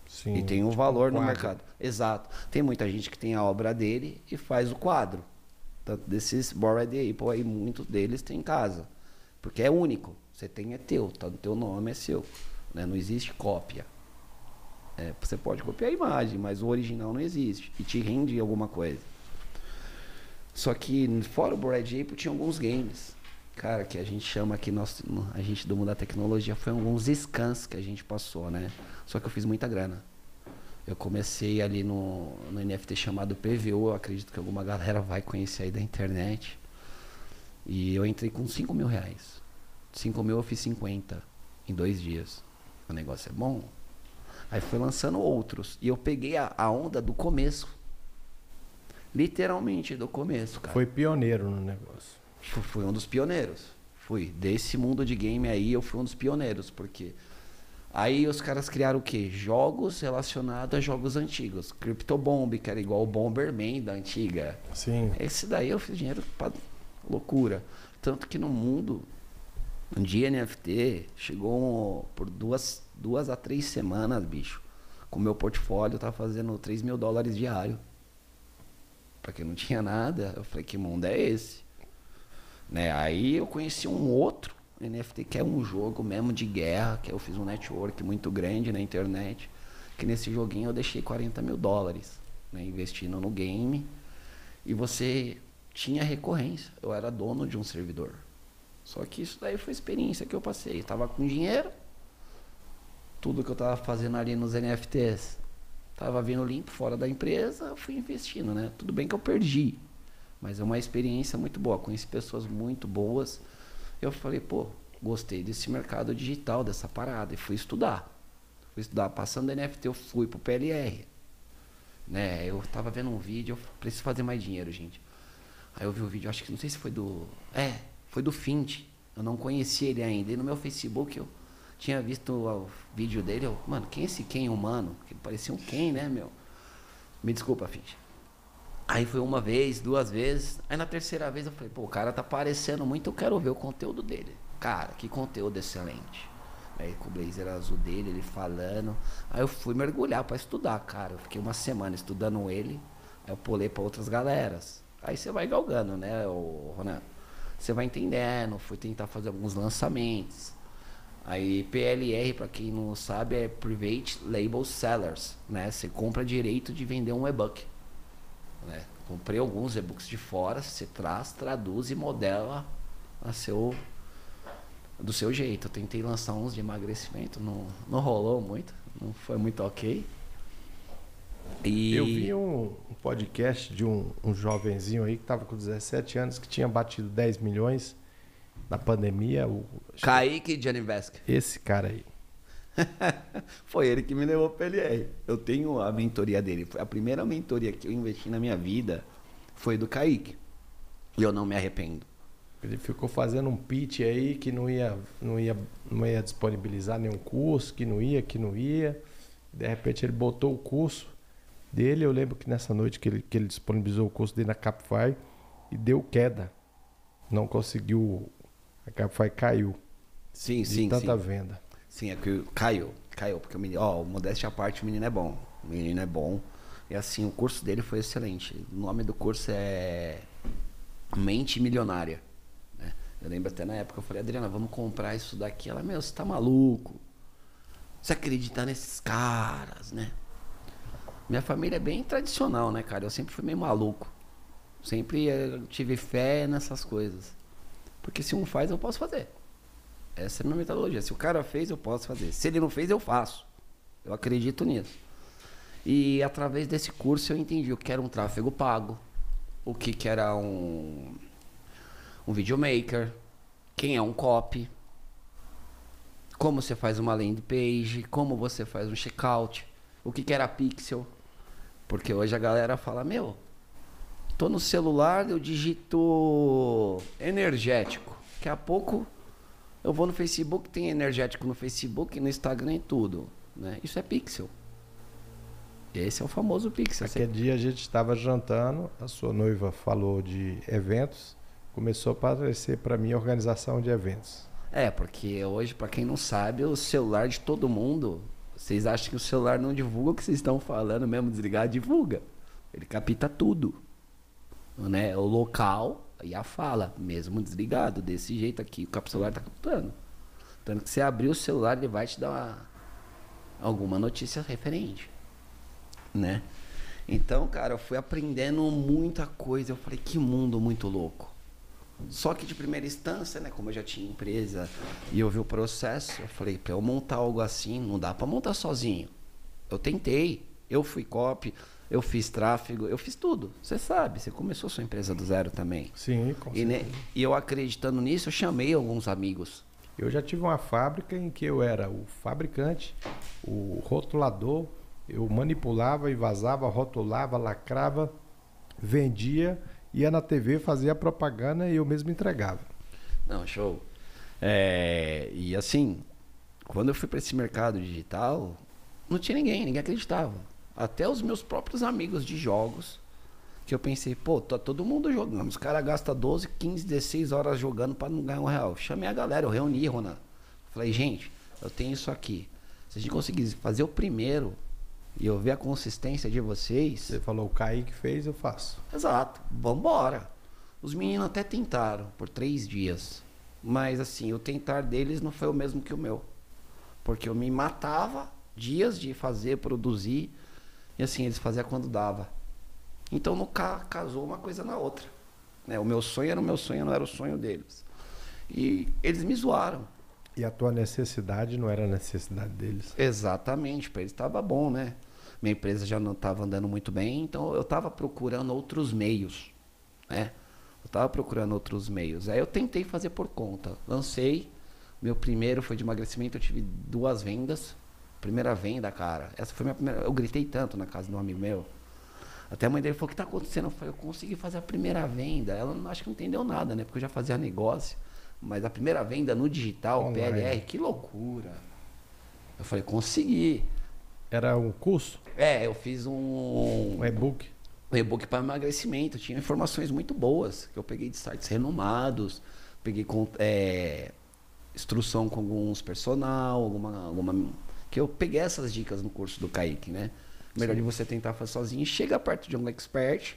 Sim, e tem um tipo valor no quadro. mercado. Exato. Tem muita gente que tem a obra dele e faz o quadro. Tanto desses Bored Apple aí, muitos deles tem em casa. Porque é único. Você tem é teu, tá no teu nome, é seu. Né? Não existe cópia. É, você pode copiar a imagem, mas o original não existe. E te rende alguma coisa. Só que fora o Bored Apple tinha alguns games. Cara, que a gente chama aqui, nós, a gente do mundo da tecnologia, foi alguns scans que a gente passou, né? Só que eu fiz muita grana. Eu comecei ali no, no NFT chamado eu acredito que alguma galera vai conhecer aí da internet. E eu entrei com 5 mil reais. 5 mil eu fiz 50 em dois dias. O negócio é bom. Aí fui lançando outros. E eu peguei a, a onda do começo. Literalmente do começo, cara. Foi pioneiro no negócio. Fu- Fui um dos pioneiros. Fui. Desse mundo de game aí, eu fui um dos pioneiros, porque. Aí os caras criaram o quê? Jogos relacionados a jogos antigos. Crypto Bomb, que era igual o Bomberman da antiga. Sim. Esse daí eu fiz dinheiro pra loucura. Tanto que no mundo, um dia NFT chegou por duas, duas a três semanas, bicho. Com o meu portfólio, eu tava fazendo 3 mil dólares diário. Pra quem não tinha nada, eu falei, que mundo é esse? Né? Aí eu conheci um outro NFT, que é um jogo mesmo de guerra, que eu fiz um network muito grande na internet. Que nesse joguinho eu deixei 40 mil dólares, né? Investindo no game. E você tinha recorrência. Eu era dono de um servidor. Só que isso daí foi experiência que eu passei. Eu tava com dinheiro. Tudo que eu tava fazendo ali nos NFTs. Tava vindo limpo fora da empresa, eu fui investindo, né? Tudo bem que eu perdi. Mas é uma experiência muito boa. Conheci pessoas muito boas. Eu falei, pô, gostei desse mercado digital, dessa parada. E fui estudar. Fui estudar. Passando NFT, eu fui pro PLR. Né? Eu tava vendo um vídeo, eu preciso fazer mais dinheiro, gente. Aí eu vi o vídeo, acho que não sei se foi do. É, foi do Fint. Eu não conhecia ele ainda. E no meu Facebook eu tinha visto o vídeo dele. Eu, mano, quem é esse Ken humano? Que ele parecia um Ken, né, meu? Me desculpa, Fint. Aí foi uma vez, duas vezes. Aí na terceira vez eu falei, pô, o cara tá aparecendo muito, eu quero ver o conteúdo dele. Cara, que conteúdo excelente. Aí com o blazer azul dele, ele falando. Aí eu fui mergulhar pra estudar, cara. Eu fiquei uma semana estudando ele. Aí eu pulei pra outras galeras. Aí você vai galgando, né, o Ronan? Você vai entendendo, fui tentar fazer alguns lançamentos. Aí PLR, pra quem não sabe, é Private Label Sellers, né? Você compra direito de vender um e-book. Né? Comprei alguns e-books de fora, você traz, traduz e modela a seu, do seu jeito. Eu tentei lançar uns de emagrecimento, não, não rolou muito, não foi muito ok. E Eu vi um, um podcast de um, um jovenzinho aí que tava com 17 anos, que tinha batido 10 milhões na pandemia. O, Kaique Janivesk. esse cara aí. Foi ele que me levou para LR. Eu tenho a mentoria dele. Foi a primeira mentoria que eu investi na minha vida foi do Kaique. E eu não me arrependo. Ele ficou fazendo um pitch aí que não ia, não ia, não ia disponibilizar nenhum curso, que não ia, que não ia. De repente ele botou o curso dele. Eu lembro que nessa noite que ele, que ele disponibilizou o curso dele na Capify e deu queda. Não conseguiu. A Capify caiu Sim, de sim, tanta sim. venda. Sim, é que caiu. Caiu, porque o menino, ó, modéstia à parte, o menino é bom. O menino é bom. E assim, o curso dele foi excelente. O nome do curso é Mente Milionária. né? Eu lembro até na época, eu falei, Adriana, vamos comprar isso daqui. Ela, meu, você tá maluco? Você acredita nesses caras, né? Minha família é bem tradicional, né, cara? Eu sempre fui meio maluco. Sempre eh, tive fé nessas coisas. Porque se um faz, eu posso fazer. Essa é a minha metodologia. Se o cara fez, eu posso fazer. Se ele não fez, eu faço. Eu acredito nisso. E através desse curso eu entendi o que era um tráfego pago, o que, que era um, um videomaker, quem é um copy, como você faz uma landing page, como você faz um checkout, o que, que era pixel. Porque hoje a galera fala, meu, tô no celular, eu digito energético. Daqui a pouco eu vou no Facebook, tem energético no Facebook, no Instagram e tudo. Né? Isso é pixel. Esse é o famoso pixel. Aquele dia a gente estava jantando, a sua noiva falou de eventos, começou a aparecer para mim a organização de eventos. É, porque hoje, para quem não sabe, o celular de todo mundo, vocês acham que o celular não divulga o que vocês estão falando mesmo, desligar, divulga. Ele capta tudo. Né? O local e a fala, mesmo desligado, desse jeito aqui, o celular está captando. Tanto que você abrir o celular, ele vai te dar uma, alguma notícia referente né? Então, cara, eu fui aprendendo muita coisa. Eu falei, que mundo muito louco. Só que de primeira instância, né, como eu já tinha empresa e eu vi o processo, eu falei, para eu montar algo assim, não dá para montar sozinho. Eu tentei, eu fui copy, eu fiz tráfego, eu fiz tudo. Você sabe, você começou sua empresa do zero também. Sim, com e, né, e eu acreditando nisso, eu chamei alguns amigos. Eu já tive uma fábrica em que eu era o fabricante, o rotulador, eu manipulava e vazava, rotulava, lacrava, vendia, ia na TV, fazia propaganda e eu mesmo entregava. Não, show. É, e assim, quando eu fui para esse mercado digital, não tinha ninguém, ninguém acreditava. Até os meus próprios amigos de jogos, que eu pensei, pô, tá todo mundo jogando. Os caras gastam 12, 15, 16 horas jogando para não ganhar um real. Chamei a galera, eu reuni, Ronan. Falei, gente, eu tenho isso aqui. Se a gente conseguir fazer o primeiro, e eu ver a consistência de vocês. Você falou, o Kaique fez, eu faço. Exato, vambora. Os meninos até tentaram por três dias. Mas assim, o tentar deles não foi o mesmo que o meu. Porque eu me matava dias de fazer, produzir. E assim, eles faziam quando dava. Então não casou uma coisa na outra. Né? O meu sonho era o meu sonho, não era o sonho deles. E eles me zoaram. E a tua necessidade não era a necessidade deles. Exatamente, para eles estava bom, né? Minha empresa já não estava andando muito bem, então eu estava procurando outros meios, né? Eu estava procurando outros meios. Aí eu tentei fazer por conta. Lancei, meu primeiro foi de emagrecimento, eu tive duas vendas. Primeira venda, cara. Essa foi minha primeira. Eu gritei tanto na casa de um amigo meu. Até a mãe dele falou: O que está acontecendo? Eu falei: Eu consegui fazer a primeira venda. Ela acho que não entendeu nada, né? Porque eu já fazia negócio. Mas a primeira venda no digital, Online. PLR, que loucura. Eu falei, consegui. Era um curso? É, eu fiz um. Um e-book? Um e-book para emagrecimento. Tinha informações muito boas que eu peguei de sites renomados, peguei com, é, instrução com alguns personal, alguma, alguma. Que eu peguei essas dicas no curso do Kaique, né? Melhor Sim. de você tentar fazer sozinho. Chega perto de um expert,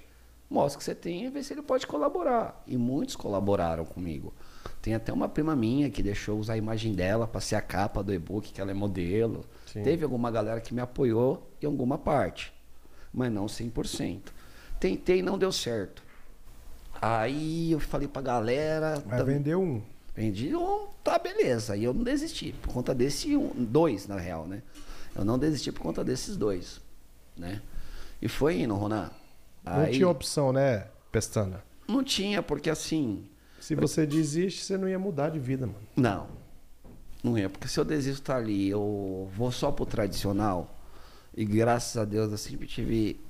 mostra o que você tem e vê se ele pode colaborar. E muitos colaboraram comigo. Tem até uma prima minha que deixou usar a imagem dela para ser a capa do e-book, que ela é modelo. Sim. Teve alguma galera que me apoiou em alguma parte, mas não 100%. Tentei, não deu certo. Aí eu falei pra galera. Mas tá, vendeu um. Vendi um, tá beleza. Aí eu não desisti, por conta desse um, dois, na real, né? Eu não desisti por conta desses dois, né? E foi indo, Ronan. Não Aí, tinha opção, né, Pestana? Não tinha, porque assim, se você desiste, você não ia mudar de vida, mano. Não. Não ia, porque se eu desisto ali, eu vou só pro tradicional. E graças a Deus eu sempre tive.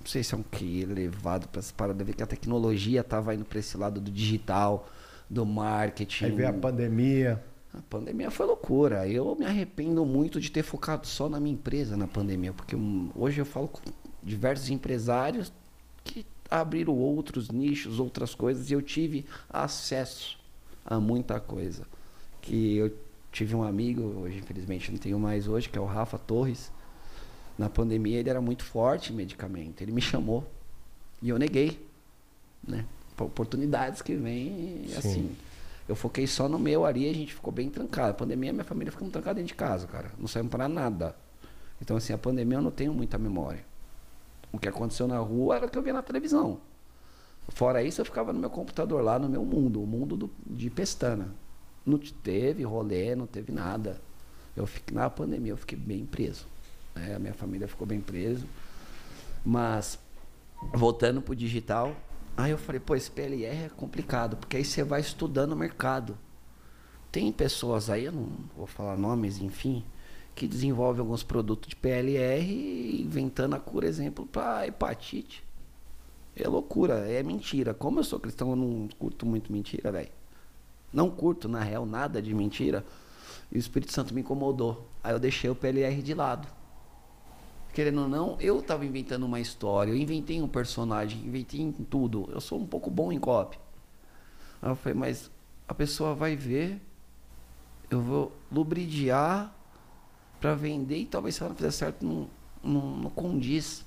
Não sei se é um que elevado para essa parada, ver que a tecnologia tava indo para esse lado do digital, do marketing. Aí veio a pandemia. A pandemia foi loucura. Eu me arrependo muito de ter focado só na minha empresa na pandemia, porque hoje eu falo com diversos empresários que abriram outros nichos, outras coisas, e eu tive acesso a muita coisa. Que eu tive um amigo, hoje infelizmente não tenho mais hoje, que é o Rafa Torres. Na pandemia ele era muito forte em medicamento. Ele me chamou e eu neguei, né? Oportunidades que vêm assim. Eu foquei só no meu ali e a gente ficou bem trancado. A pandemia, minha família ficou trancada dentro de casa, cara. Não saímos para nada. Então, assim, a pandemia eu não tenho muita memória. O que aconteceu na rua era o que eu via na televisão. Fora isso, eu ficava no meu computador lá, no meu mundo, o mundo do, de pestana. Não teve rolê, não teve nada. Eu fiquei, na pandemia eu fiquei bem preso. Né? A minha família ficou bem preso. Mas, voltando pro digital, aí eu falei, pô, esse PLR é complicado, porque aí você vai estudando o mercado. tem pessoas aí, eu não vou falar nomes, enfim, que desenvolvem alguns produtos de PLR inventando a cura, exemplo, para hepatite. É loucura, é mentira. Como eu sou cristão, eu não curto muito mentira, velho. Não curto, na real, nada de mentira. E o Espírito Santo me incomodou. Aí eu deixei o PLR de lado. Querendo ou não, eu tava inventando uma história, eu inventei um personagem, inventei em tudo. Eu sou um pouco bom em copy. Aí eu falei, mas a pessoa vai ver, eu vou lubridiar para vender e talvez se ela não fizer certo, não, não, não condiz.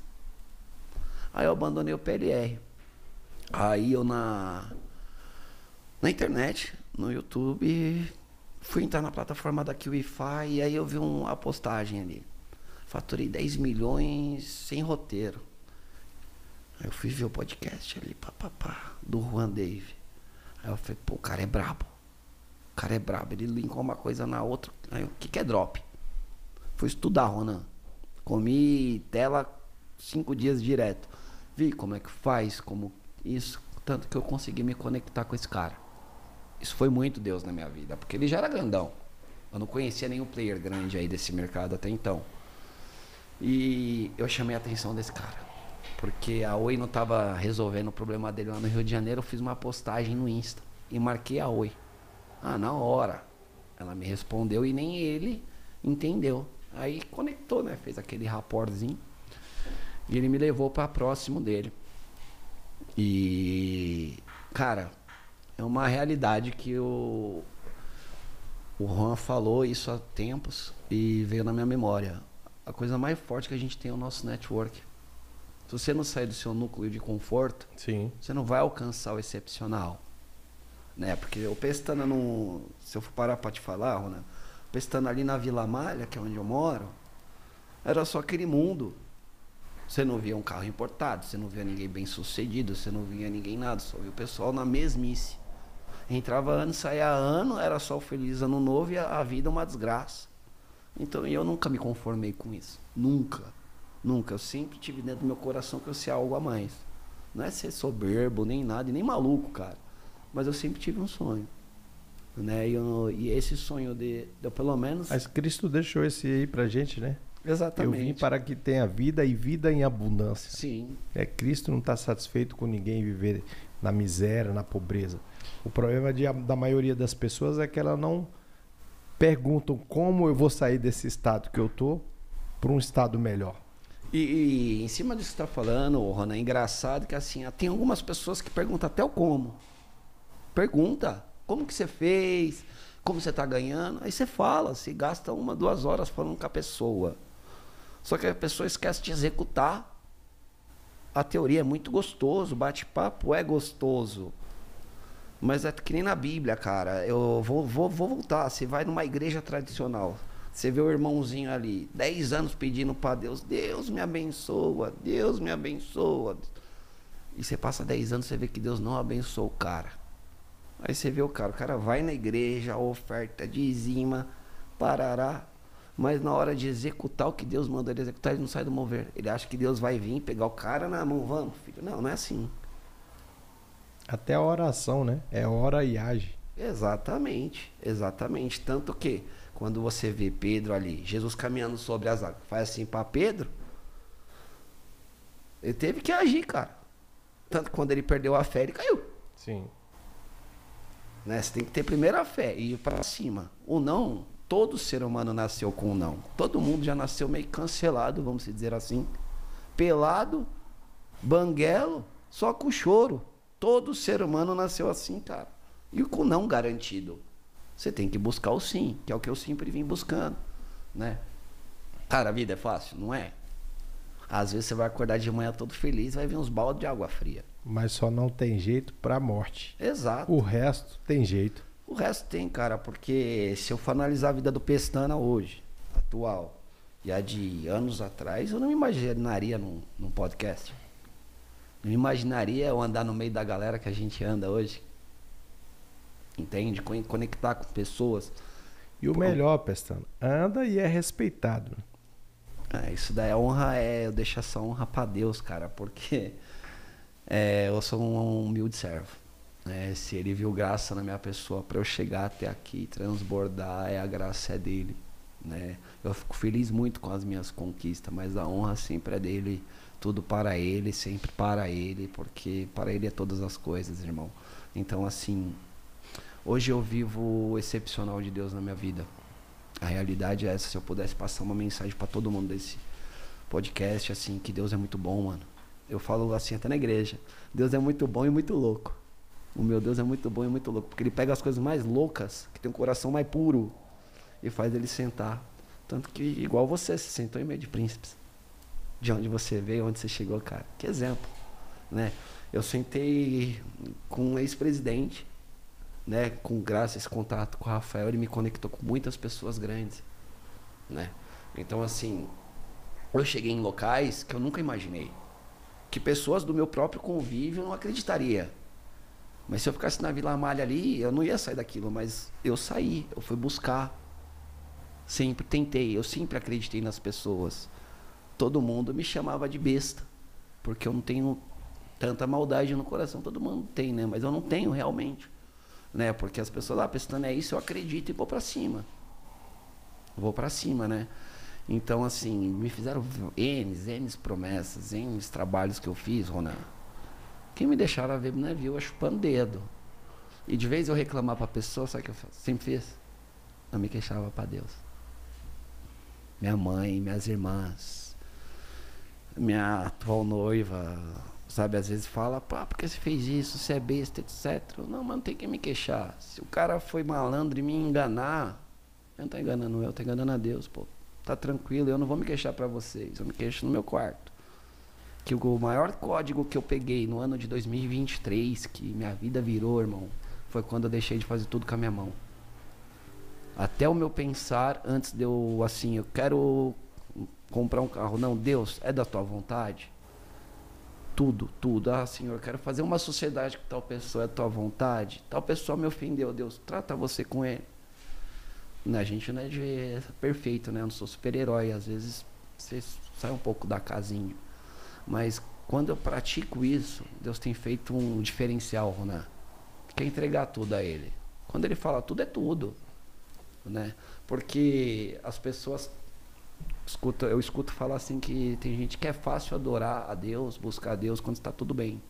Aí eu abandonei o PLR. Aí eu na, na internet, no YouTube, fui entrar na plataforma da QIFI e aí eu vi uma postagem ali. Faturei 10 milhões sem roteiro. Aí eu fui ver o podcast ali, papapá, do Juan Dave. Aí eu falei, pô, o cara é brabo. O cara é brabo. Ele linkou uma coisa na outra. Aí o que, que é drop? Fui estudar, Ronan. Comi tela cinco dias direto. Vi como é que faz, como isso. Tanto que eu consegui me conectar com esse cara. Isso foi muito Deus na minha vida, porque ele já era grandão. Eu não conhecia nenhum player grande aí desse mercado até então. E eu chamei a atenção desse cara. Porque a Oi não estava resolvendo o problema dele lá no Rio de Janeiro. Eu fiz uma postagem no Insta e marquei a Oi. Ah, na hora. Ela me respondeu e nem ele entendeu. Aí conectou, né? Fez aquele raporzinho. E ele me levou para próximo dele. E, cara, é uma realidade que o, o Juan falou isso há tempos e veio na minha memória. A coisa mais forte que a gente tem é o nosso network. Se você não sair do seu núcleo de conforto, Sim. você não vai alcançar o excepcional. Né? Porque o Pestana não. Se eu for parar para te falar, Rona, o Pestana ali na Vila Malha, que é onde eu moro, era só aquele mundo. Você não via um carro importado, você não via ninguém bem sucedido, você não via ninguém nada, só via o pessoal na mesmice. Entrava ano, saía ano, era só o feliz ano novo e a, a vida uma desgraça. Então eu nunca me conformei com isso. Nunca. Nunca. Eu sempre tive dentro do meu coração que eu sei algo a mais. Não é ser soberbo, nem nada, nem maluco, cara. Mas eu sempre tive um sonho. Né? E, eu- e esse sonho de, de pelo menos. Mas Cristo deixou esse aí pra gente, né? Exatamente. Eu vim para que tenha vida e vida em abundância. Sim. É, Cristo não está satisfeito com ninguém viver na miséria, na pobreza. O problema de, da maioria das pessoas é que elas não perguntam como eu vou sair desse estado que eu tô para um estado melhor. E, e em cima disso que você está falando, Rona, é engraçado que assim, tem algumas pessoas que perguntam até o como. Pergunta, como que você fez? Como você está ganhando? Aí você fala, você gasta uma, duas horas falando com a pessoa. Só que a pessoa esquece de executar. A teoria é muito gostoso, bate-papo é gostoso. Mas é que nem na Bíblia, cara. Eu vou, vou, vou voltar. Você vai numa igreja tradicional. Você vê o irmãozinho ali, 10 anos pedindo para Deus, Deus me abençoa, Deus me abençoa. E você passa 10 anos, você vê que Deus não abençoa o cara. Aí você vê o cara, o cara vai na igreja, oferta, dizima, parará. Mas na hora de executar o que Deus manda ele executar, ele não sai do mover. Ele acha que Deus vai vir pegar o cara na mão, vamos, filho. Não, não é assim. Até a oração, né? É ora e age. Exatamente, exatamente. Tanto que quando você vê Pedro ali, Jesus caminhando sobre as águas, faz assim para Pedro, ele teve que agir, cara. Tanto que quando ele perdeu a fé, ele caiu. Sim. Né? Você tem que ter primeiro a fé e ir para cima. O não, todo ser humano nasceu com o não. Todo mundo já nasceu meio cancelado, vamos dizer assim. Pelado, banguelo, só com choro. Todo ser humano nasceu assim, cara. E com não garantido. Você tem que buscar o sim, que é o que eu sempre vim buscando, né? Cara, a vida é fácil, não é? Às vezes você vai acordar de manhã todo feliz, vai vir uns baldes de água fria. Mas só não tem jeito para morte. Exato. O resto tem jeito. O resto tem, cara, porque se eu for analisar a vida do Pestana hoje, atual, e a de anos atrás, eu não me imaginaria num, num podcast. Imaginaria eu andar no meio da galera que a gente anda hoje. Entende? Con- Conectar com pessoas. E o melhor, Pestano, anda e é respeitado. É, isso daí é honra, é, eu deixo essa honra pra Deus, cara, porque é, eu sou um humilde servo. É, se ele viu graça na minha pessoa para eu chegar até aqui e transbordar, é a graça é dele. Né? Eu fico feliz muito com as minhas conquistas, mas a honra sempre é dele, tudo para ele, sempre para ele, porque para ele é todas as coisas, irmão. Então, assim, hoje eu vivo o excepcional de Deus na minha vida. A realidade é essa, se eu pudesse passar uma mensagem para todo mundo desse podcast, assim, que Deus é muito bom, mano. Eu falo assim até na igreja. Deus é muito bom e muito louco. O meu Deus é muito bom e muito louco, porque ele pega as coisas mais loucas, que tem um coração mais puro, e faz ele sentar. Tanto que, igual você, se sentou em meio de príncipes. De onde você veio, onde você chegou, cara. Que exemplo, né? Eu sentei com um ex-presidente, né? Com graça esse contato com o Rafael, ele me conectou com muitas pessoas grandes, né? Então, assim, eu cheguei em locais que eu nunca imaginei. Que pessoas do meu próprio convívio não acreditaria mas se eu ficasse na Vila Amália ali, eu não ia sair daquilo, mas eu saí, eu fui buscar. Sempre tentei, eu sempre acreditei nas pessoas. Todo mundo me chamava de besta, porque eu não tenho tanta maldade no coração, todo mundo tem, né? Mas eu não tenho realmente, né? Porque as pessoas lá pensando é isso, eu acredito e vou para cima. Vou para cima, né? Então assim, me fizeram N, N promessas, N trabalhos que eu fiz, Ronan quem me deixava ver navio, eu chupando dedo. E de vez eu reclamar para a pessoa, sabe o que eu sempre fiz? Eu me queixava para Deus. Minha mãe, minhas irmãs, minha atual noiva, sabe, às vezes fala, pá, porque você fez isso, você é besta, etc. Não, mas não tem que me queixar. Se o cara foi malandro e me enganar, eu não tô enganando eu, eu tô enganando a Deus, pô. Tá tranquilo, eu não vou me queixar para vocês, eu me queixo no meu quarto que o maior código que eu peguei no ano de 2023, que minha vida virou, irmão, foi quando eu deixei de fazer tudo com a minha mão. Até o meu pensar, antes de eu, assim, eu quero comprar um carro. Não, Deus, é da tua vontade? Tudo, tudo. Ah, Senhor, quero fazer uma sociedade com tal pessoa, é da tua vontade? Tal pessoa me ofendeu, Deus, trata você com ele. Né, a gente não é de perfeito, né? Eu não sou super-herói. Às vezes você sai um pouco da casinha. Mas quando eu pratico isso, Deus tem feito um diferencial, Ronan. Quer entregar tudo a Ele. Quando Ele fala tudo, é tudo. Né? Porque as pessoas. Escuta, eu escuto falar assim que tem gente que é fácil adorar a Deus, buscar a Deus quando está tudo bem.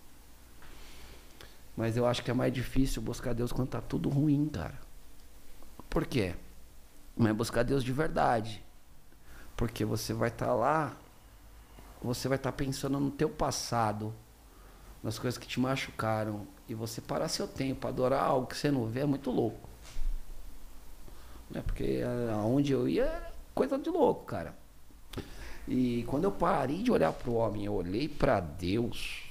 Mas eu acho que é mais difícil buscar Deus quando está tudo ruim, cara. Por quê? Mas é buscar Deus de verdade. Porque você vai estar tá lá você vai estar tá pensando no teu passado, nas coisas que te machucaram, e você parar seu tempo adorar algo que você não vê é muito louco. Né? Porque aonde eu ia coisa de louco, cara. E quando eu parei de olhar para o homem, eu olhei para Deus,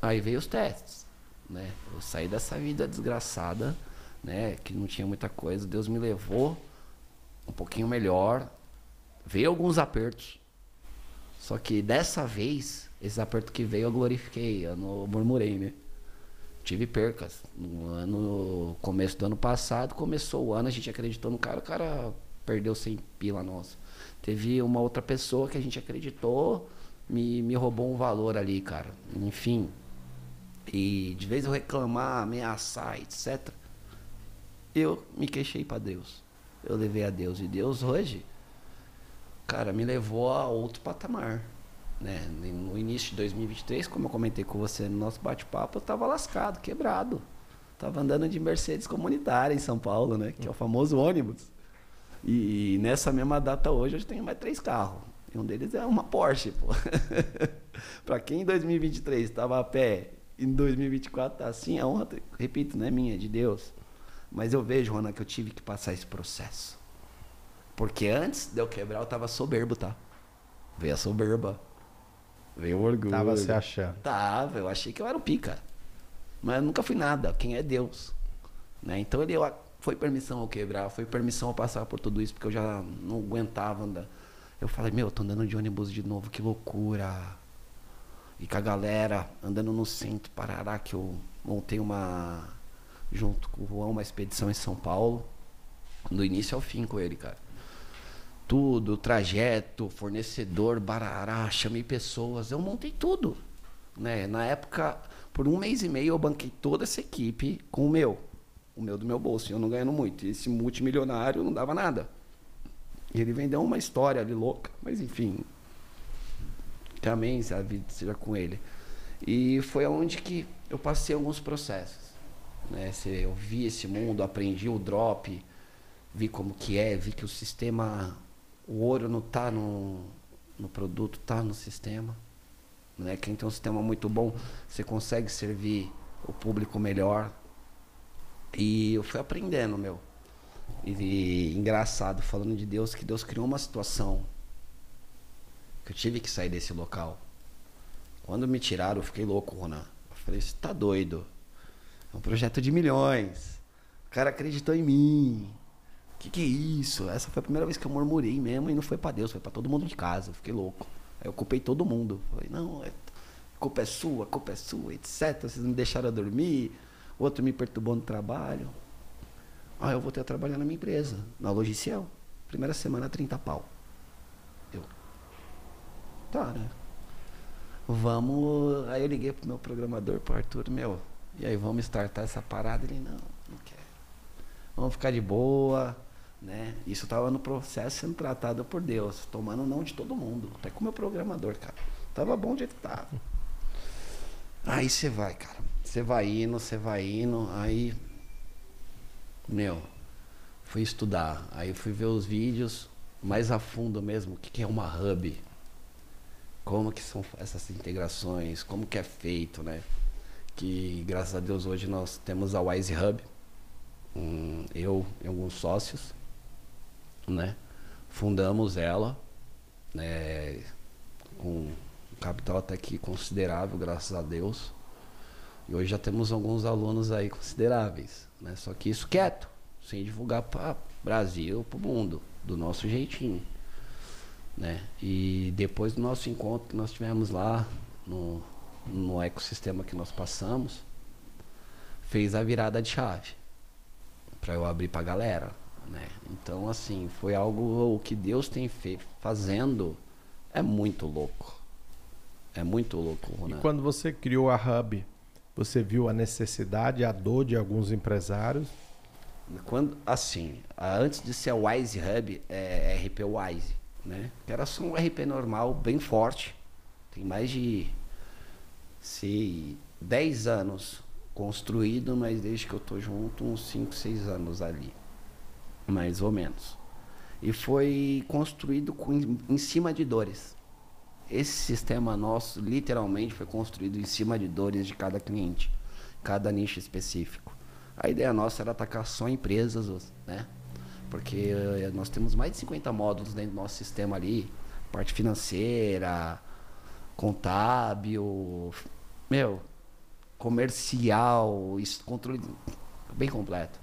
aí veio os testes, né? Eu saí dessa vida desgraçada, né? Que não tinha muita coisa. Deus me levou um pouquinho melhor. Veio alguns apertos, só que dessa vez, esse aperto que veio eu glorifiquei, eu não murmurei, né? Tive percas. No ano, começo do ano passado, começou o ano, a gente acreditou no cara, o cara perdeu 100 pila nossa. Teve uma outra pessoa que a gente acreditou, me, me roubou um valor ali, cara. Enfim. E de vez eu reclamar, ameaçar, etc. Eu me queixei para Deus. Eu levei a Deus. E Deus hoje cara, me levou a outro patamar. Né? No início de 2023, como eu comentei com você no nosso bate-papo, eu estava lascado, quebrado. Tava andando de Mercedes comunitária em São Paulo, né? Que é o famoso ônibus. E, e nessa mesma data hoje eu tenho mais três carros. E um deles é uma Porsche, pô. para quem em 2023 estava a pé, em 2024 tá assim, a honra, repito, não é minha, é de Deus. Mas eu vejo, Rona, que eu tive que passar esse processo. Porque antes de eu quebrar, eu tava soberbo, tá? Veio a soberba. Veio o orgulho. Tava se achando. Tava, eu achei que eu era o pica. Mas eu nunca fui nada. Quem é Deus? Né? Então ele foi permissão eu quebrar, foi permissão eu passar por tudo isso, porque eu já não aguentava andar. Eu falei, meu, eu tô andando de ônibus de novo, que loucura. E com a galera, andando no centro, Parará, que eu montei uma. junto com o João, uma expedição em São Paulo. Do início ao fim com ele, cara tudo, trajeto, fornecedor, barará, chamei pessoas, eu montei tudo. Né? Na época, por um mês e meio, eu banquei toda essa equipe com o meu. O meu do meu bolso. Eu não ganhando muito. E esse multimilionário não dava nada. E ele vendeu uma história ali louca. Mas enfim. Amém, a vida seja com ele. E foi onde que eu passei alguns processos. Né? Eu vi esse mundo, aprendi o drop, vi como que é, vi que o sistema, o ouro não está no, no produto, está no sistema. Né? Quem tem um sistema muito bom, você consegue servir o público melhor. E eu fui aprendendo, meu. E, e engraçado, falando de Deus, que Deus criou uma situação que eu tive que sair desse local. Quando me tiraram, eu fiquei louco, Ronan. Eu falei, você tá doido. É um projeto de milhões. O cara acreditou em mim. Que que é isso? Essa foi a primeira vez que eu murmurei mesmo e não foi para Deus, foi para todo mundo de casa. Eu fiquei louco. Aí eu culpei todo mundo. Falei, não, é, a culpa é sua, a culpa é sua, etc. Vocês me deixaram dormir, outro me perturbou no trabalho. Aí eu voltei a trabalhar na minha empresa, na Logiciel. Primeira semana, 30 pau. Eu. Tá, né? Vamos. Aí eu liguei pro meu programador, pro Arthur, meu. E aí, vamos startar essa parada? Ele, não, não quer. Vamos ficar de boa, né? Isso tava no processo sendo tratado por Deus, tomando não de todo mundo, até com o meu programador, cara. Tava bom de jeito que tava. Aí você vai, cara. Você vai indo, você vai indo, aí. Meu, fui estudar. Aí fui ver os vídeos mais a fundo mesmo, o que, que é uma hub. Como que são essas integrações, como que é feito, né? Que graças a Deus hoje nós temos a Wise Hub. Um, eu e alguns sócios né? Fundamos ela, né? Um capital até que considerável, graças a Deus. E hoje já temos alguns alunos aí consideráveis, né? Só que isso quieto, sem divulgar para Brasil, para o mundo, do nosso jeitinho, né? E depois do nosso encontro que nós tivemos lá no, no ecossistema que nós passamos, fez a virada de chave para eu abrir para a galera, né? Então, assim, foi algo o que Deus tem feito, fazendo é muito louco. É muito louco, Ronaldo. E quando você criou a Hub, você viu a necessidade, a dor de alguns empresários? Quando, assim, antes de ser Wise Hub, é RP Wise, né? Era só um RP normal, bem forte. Tem mais de se 10 anos construído, mas desde que eu tô junto, uns 5, 6 anos ali mais ou menos. E foi construído com, em cima de dores. Esse sistema nosso, literalmente, foi construído em cima de dores de cada cliente, cada nicho específico. A ideia nossa era atacar só empresas, né? Porque eh, nós temos mais de 50 módulos dentro do nosso sistema ali, parte financeira, contábil, meu, comercial, controle bem completo.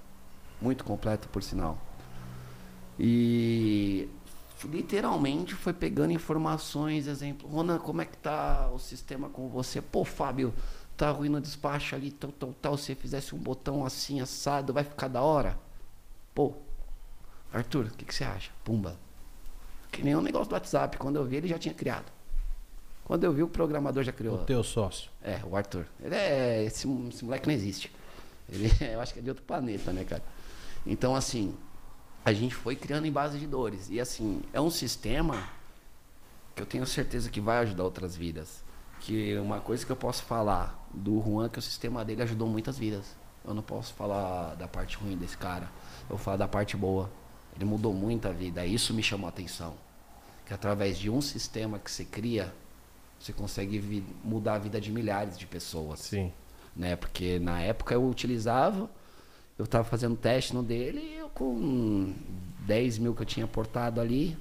Muito completo, por sinal. E literalmente foi pegando informações, exemplo, Ronan, como é que tá o sistema com você? Pô, Fábio, tá ruim no despacho ali, tal, tal, tal, se fizesse um botão assim, assado, vai ficar da hora? Pô, Arthur, o que, que você acha? Pumba. Que nem um negócio do WhatsApp, quando eu vi ele já tinha criado. Quando eu vi o programador já criou. O teu sócio. É, o Arthur. Ele é. Esse, esse moleque não existe. Ele, eu acho que é de outro planeta, né, cara? Então, assim, a gente foi criando em base de dores. E assim, é um sistema que eu tenho certeza que vai ajudar outras vidas. Que uma coisa que eu posso falar do Juan é que o sistema dele ajudou muitas vidas. Eu não posso falar da parte ruim desse cara. Eu falo da parte boa. Ele mudou muita vida. Isso me chamou a atenção. Que através de um sistema que você cria, você consegue mudar a vida de milhares de pessoas. Sim. Né? Porque na época eu utilizava eu estava fazendo teste no dele e eu com 10 mil que eu tinha portado ali,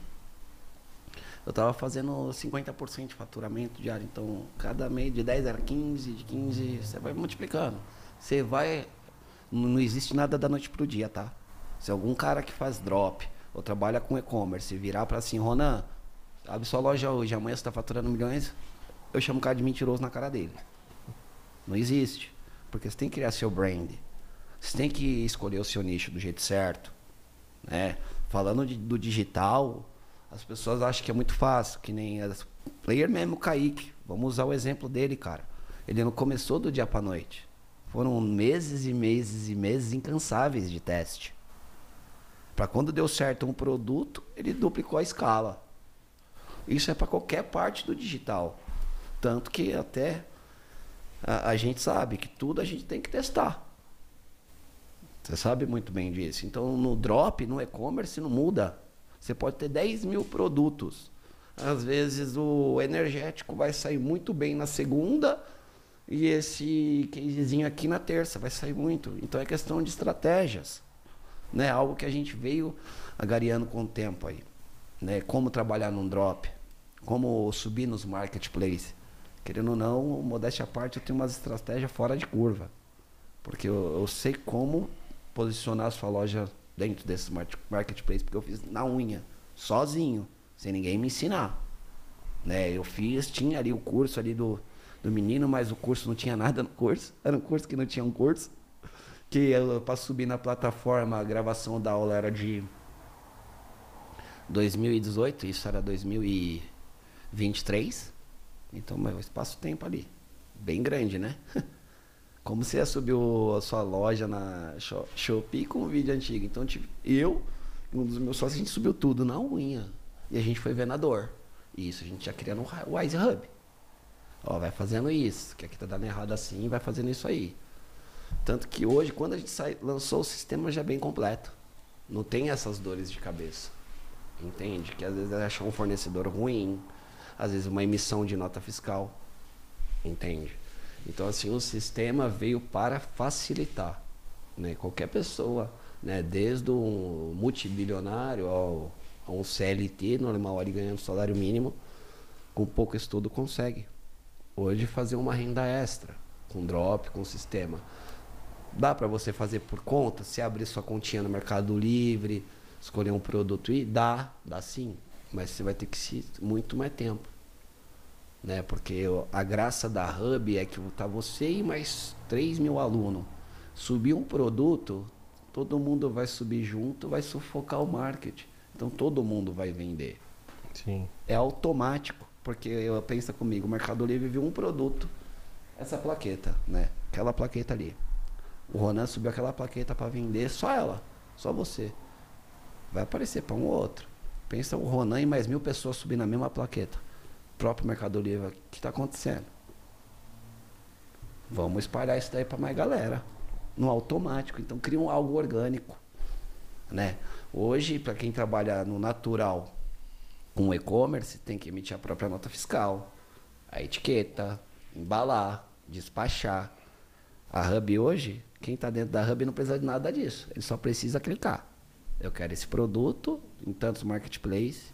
eu estava fazendo 50% de faturamento diário. Então, cada mês de 10 era 15, de 15, você vai multiplicando. Você vai. Não existe nada da noite pro dia, tá? Se algum cara que faz drop ou trabalha com e-commerce virar para assim, Ronan, abre sua loja hoje, amanhã você está faturando milhões, eu chamo o cara de mentiroso na cara dele. Não existe. Porque você tem que criar seu brand. Você tem que escolher o seu nicho do jeito certo. Né? Falando de, do digital, as pessoas acham que é muito fácil, que nem as player mesmo, o Kaique. Vamos usar o exemplo dele, cara. Ele não começou do dia para noite. Foram meses e meses e meses incansáveis de teste. Para quando deu certo um produto, ele duplicou a escala. Isso é para qualquer parte do digital. Tanto que até a, a, gente sabe que tudo a gente tem que testar. Você sabe muito bem disso. Então, no drop, no e-commerce, não muda. Você pode ter 10 mil produtos. Às vezes, o energético vai sair muito bem na segunda, e esse casezinho aqui na terça vai sair muito. Então é questão de estratégias. Né? Algo que a gente veio agariando com o tempo aí. Né? Como trabalhar num drop, como subir nos marketplaces. Querendo ou não, modéstia à parte, eu tenho umas estratégias fora de curva. Porque eu, eu sei como posicionar a sua loja dentro desses marketplaces, porque eu fiz na unha, sozinho, sem ninguém me ensinar. Né? Eu fiz, tinha ali o curso ali do, do menino, mas o curso não tinha nada no curso. Era um curso que não tinha um curso. Que para subir na plataforma, a gravação da aula era de 2018, isso era 2023. Então, meu espaço-tempo ali, bem grande, né? Como você ia subir o, a sua loja na Shopee com um vídeo antigo. Então, tipo, eu e um dos meus sócios, a gente subiu tudo na unha. E a gente foi vendedor. E isso a gente já criando o Wise Hub. Ó, vai fazendo isso, que aqui tá dando errado assim, vai fazendo isso aí. Tanto que hoje, quando a gente sai, lançou o sistema já é bem completo. Não tem essas dores de cabeça. Entende? Que às vezes é achar um fornecedor ruim, às vezes uma emissão de nota fiscal. Entende? Então, assim, o sistema veio para facilitar. Né? Qualquer pessoa, né? desde um multibilionário ao, ao um CLT normal ali ganhando salário mínimo, com pouco estudo consegue hoje fazer uma renda extra com drop, com sistema. Dá para você fazer por conta, se abrir sua continha no Mercado Livre, escolher um produto e dá, dá sim, mas você vai ter que se muito mais tempo. Né? Porque a graça da Hub é que tá você e mais 3 mil alunos. Subir um produto, todo mundo vai subir junto, vai sufocar o marketing. Então todo mundo vai vender. Sim. É automático. Porque eu pensa comigo, o Mercado Livre viu um produto, essa plaqueta, né? Aquela plaqueta ali. O Ronan subiu aquela plaqueta para vender, só ela, só você. Vai aparecer para um ou outro. Pensa o Ronan e mais mil pessoas subindo a mesma plaqueta. Próprio Mercado Livre, o que está acontecendo? Vamos espalhar isso daí para mais galera. No automático. Então cria um algo orgânico. Né? Hoje, para quem trabalha no natural, com e-commerce, tem que emitir a própria nota fiscal, a etiqueta, embalar, despachar. A Hub hoje, quem está dentro da Hub não precisa de nada disso. Ele só precisa clicar. Eu quero esse produto em tantos marketplaces,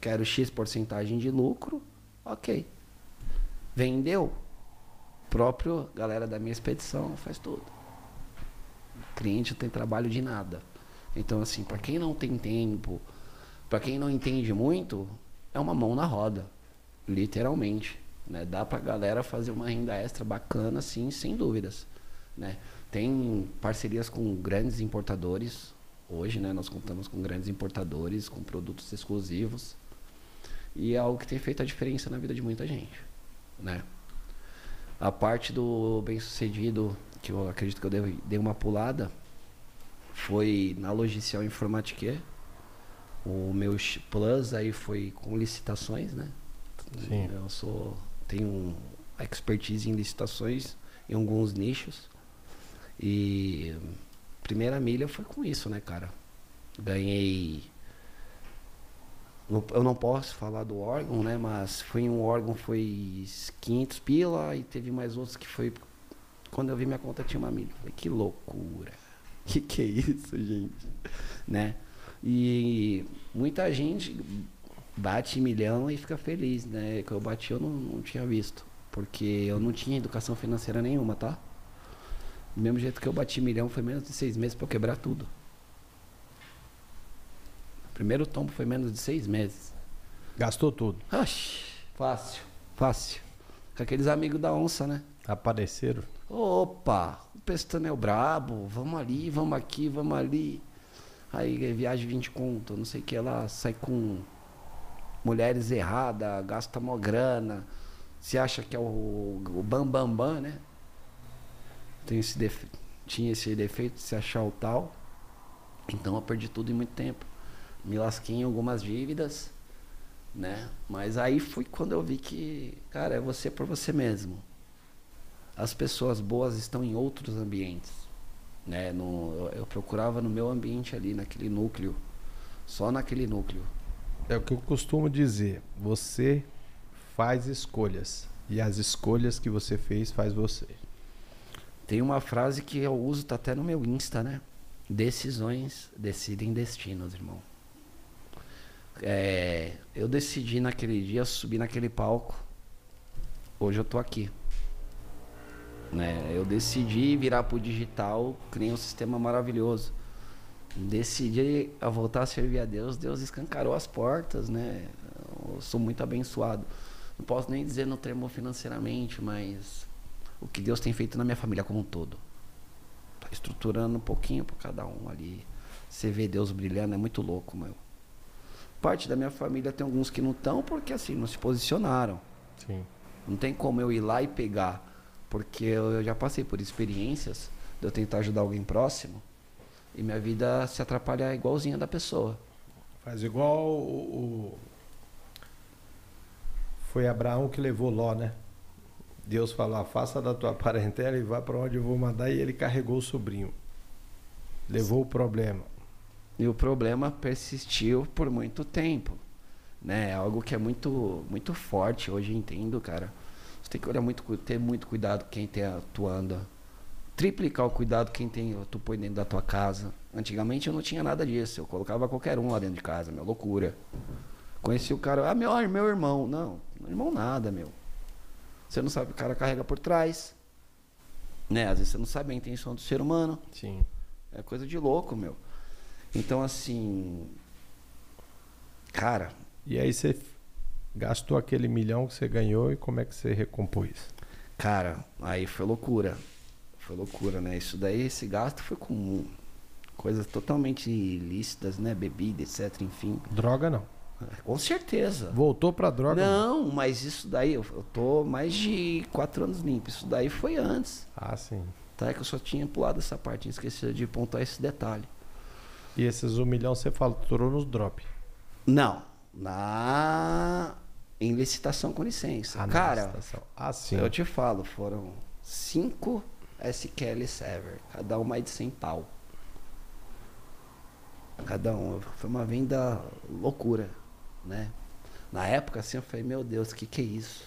quero X porcentagem de lucro, ok. Vendeu? Próprio galera da minha expedição faz tudo. O cliente não tem trabalho de nada. Então, assim, para quem não tem tempo, para quem não entende muito, é uma mão na roda, literalmente. Né? Dá para a galera fazer uma renda extra bacana, sim, sem dúvidas. Né? Tem parcerias com grandes importadores. Hoje, né, nós contamos com grandes importadores, com produtos exclusivos. E é algo que tem feito a diferença na vida de muita gente. Né? A parte do bem-sucedido, que eu acredito que eu dei uma pulada, foi na Logicial Informatique, o meu plus aí foi com licitações, né? Sim. Eu sou tenho expertise em licitações em alguns nichos. E primeira milha foi com isso, né, cara? Ganhei eu não posso falar do órgão, né? Mas foi um órgão foi 500 pila e teve mais outros que foi quando eu vi minha conta tinha uma milha. Falei, que loucura. Que que é isso, gente? Né? E muita gente bate milhão e fica feliz, né? Que eu bati eu não, não tinha visto. Porque eu não tinha educação financeira nenhuma, tá? Do mesmo jeito que eu bati milhão, foi menos de seis meses para eu quebrar tudo. Primeiro tombo foi menos de seis meses. Gastou tudo? Oxi, fácil, fácil. Com aqueles amigos da onça, né? Apareceram? Opa, o pestano é o brabo, vamos ali, vamos aqui, vamos ali. Aí viagem 20 conto, não sei o que lá, sai com mulheres erradas, gasta mó grana, se acha que é o, o bam bam bam, né? Tem esse defe... Tinha esse defeito de se achar o tal. Então eu perdi tudo em muito tempo. Me lasquei em algumas dívidas, né? Mas aí foi quando eu vi que, cara, é você por você mesmo. As pessoas boas estão em outros ambientes, né? No, eu, eu procurava no meu ambiente ali, naquele núcleo, só naquele núcleo. É o que eu costumo dizer. Você faz escolhas. E as escolhas que você fez faz você. Tem uma frase que eu uso, tá até no meu Insta, né? Decisões decidem destinos, irmão. É, eu decidi naquele dia subir naquele palco. Hoje eu tô aqui. Né? Eu decidi virar pro digital, criei um sistema maravilhoso. Decidi a voltar a servir a Deus, Deus escancarou as portas, né? Eu sou muito abençoado. Não posso nem dizer no termo financeiramente, mas o que Deus tem feito na minha família como um todo. Tá estruturando um pouquinho para cada um ali. Você vê Deus brilhando, é muito louco, meu. Parte da minha família tem alguns que não estão porque assim, não se posicionaram. Sim. Não tem como eu ir lá e pegar. Porque eu já passei por experiências de eu tentar ajudar alguém próximo e minha vida se atrapalhar igualzinha da pessoa. Faz igual o, o... Foi Abraão que levou Ló, né? Deus falou: afasta da tua parentela e vá para onde eu vou mandar. E ele carregou o sobrinho. Levou o problema. E o problema persistiu por muito tempo. Né? É algo que é muito, muito forte hoje, entendo, cara. Você tem que olhar muito, ter muito cuidado quem está atuando. Triplicar o cuidado quem tem, tu põe dentro da tua casa. Antigamente eu não tinha nada disso. Eu colocava qualquer um lá dentro de casa, meu. Loucura. Conheci o cara, ah, meu, meu irmão. Não, irmão nada, meu. Você não sabe o cara carrega por trás. Né? Às vezes você não sabe a intenção do ser humano. Sim. É coisa de louco, meu. Então, assim. Cara. E aí você gastou aquele milhão que você ganhou e como é que você recompôs? Cara, aí foi loucura. Foi loucura, né? Isso daí, esse gasto foi com coisas totalmente ilícitas, né? Bebida, etc, enfim. Droga não. Com certeza. Voltou pra droga? Não, mas isso daí, eu, eu tô mais de quatro anos limpo. Isso daí foi antes. Ah, sim. Tá? É que eu só tinha pulado essa parte, esqueci de pontuar esse detalhe. E esses um milhão você faturou nos drop? Não. Na. Em licitação com licença. Ah, Cara, licitação. Ah, eu te falo, foram cinco SQL Server, cada um mais de 100 pau. Cada um. Foi uma venda loucura né? Na época, assim, eu falei, meu Deus, o que, que é isso?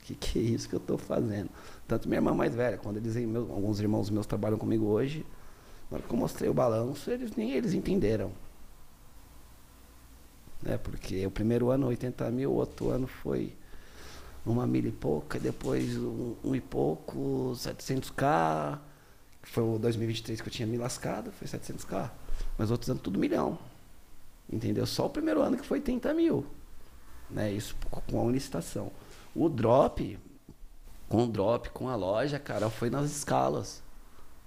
O que, que é isso que eu estou fazendo? Tanto minha irmã mais velha, quando eles, meus, alguns irmãos meus trabalham comigo hoje, na hora que eu mostrei o balanço, eles nem eles entenderam. Né? Porque o primeiro ano 80 mil, o outro ano foi uma mil e pouca, depois um, um e pouco, 700k, foi o 2023 que eu tinha me lascado, foi 700k. Mas outros anos tudo milhão. Entendeu? Só o primeiro ano que foi 30 mil. Né? Isso com a licitação. O drop, com o drop, com a loja, cara, foi nas escalas.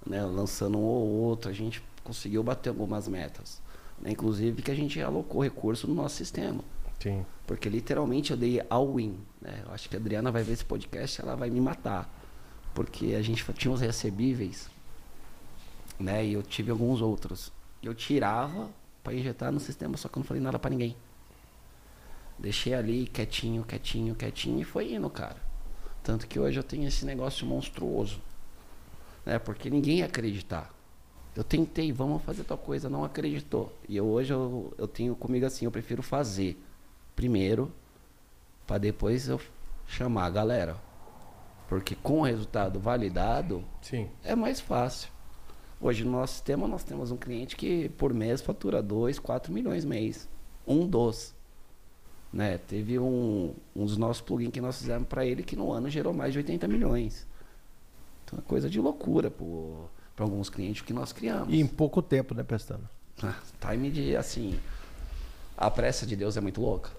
Né? Lançando um ou outro, a gente conseguiu bater algumas metas. Né? Inclusive que a gente alocou recurso no nosso sistema. Sim. Porque literalmente eu dei all-in. Né? Eu acho que a Adriana vai ver esse podcast ela vai me matar. Porque a gente tinha os recebíveis. Né? E eu tive alguns outros. Eu tirava para injetar no sistema, só que eu não falei nada para ninguém. Deixei ali quietinho, quietinho, quietinho e foi indo, cara. Tanto que hoje eu tenho esse negócio monstruoso. Né? Porque ninguém ia acreditar. Eu tentei, vamos fazer tal coisa, não acreditou. E eu, hoje eu, eu tenho comigo assim, eu prefiro fazer primeiro, para depois eu chamar a galera. Porque com o resultado validado, Sim. é mais fácil. Hoje no nosso sistema nós temos um cliente que por mês fatura 2, 4 milhões mês. Um dos. Né? Teve um, um dos nossos plugins que nós fizemos para ele que no ano gerou mais de 80 milhões. Então é coisa de loucura para alguns clientes que nós criamos. E em pouco tempo, né, Pestana? Ah, time de assim. A pressa de Deus é muito louca.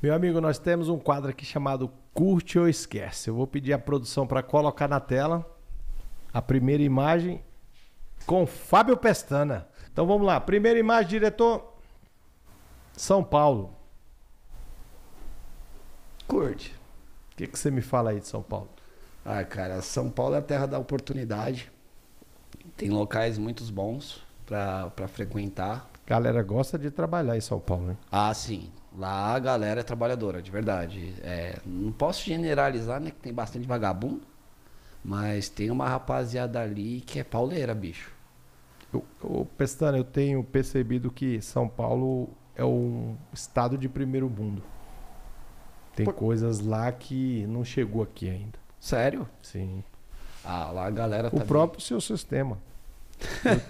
Meu amigo, nós temos um quadro aqui chamado Curte ou Esquece. Eu vou pedir a produção para colocar na tela a primeira imagem com Fábio Pestana. Então vamos lá. Primeira imagem, diretor. São Paulo. Curte. O que, que você me fala aí de São Paulo? Ah, cara, São Paulo é a terra da oportunidade. Tem locais muito bons para frequentar. Galera gosta de trabalhar em São Paulo, né? Ah, sim. Lá a galera é trabalhadora, de verdade. É, não posso generalizar, né? Que tem bastante vagabundo. Mas tem uma rapaziada ali que é pauleira, bicho. Eu, eu, Pestana, eu tenho percebido que São Paulo é um estado de primeiro mundo. Tem Por... coisas lá que não chegou aqui ainda. Sério? Sim. Ah, lá a galera O tá próprio bem. seu sistema.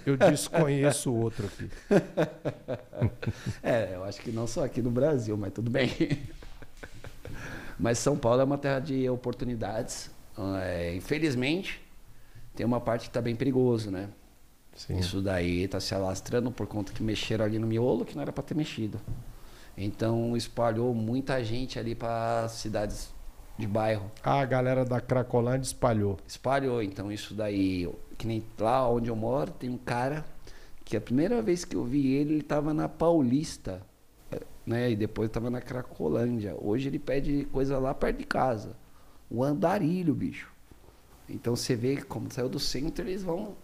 Eu, eu desconheço outro aqui. é, eu acho que não só aqui no Brasil, mas tudo bem. Mas São Paulo é uma terra de oportunidades. É, infelizmente, tem uma parte que está bem perigoso, né? Sim. Isso daí está se alastrando por conta que mexeram ali no miolo que não era para ter mexido. Então espalhou muita gente ali para cidades de bairro. Ah, a galera da Cracolândia espalhou. Espalhou, então isso daí, que nem lá onde eu moro, tem um cara que a primeira vez que eu vi ele, ele tava na Paulista, né? E depois tava na Cracolândia. Hoje ele pede coisa lá perto de casa. O andarilho, bicho. Então você vê como saiu do centro, eles vão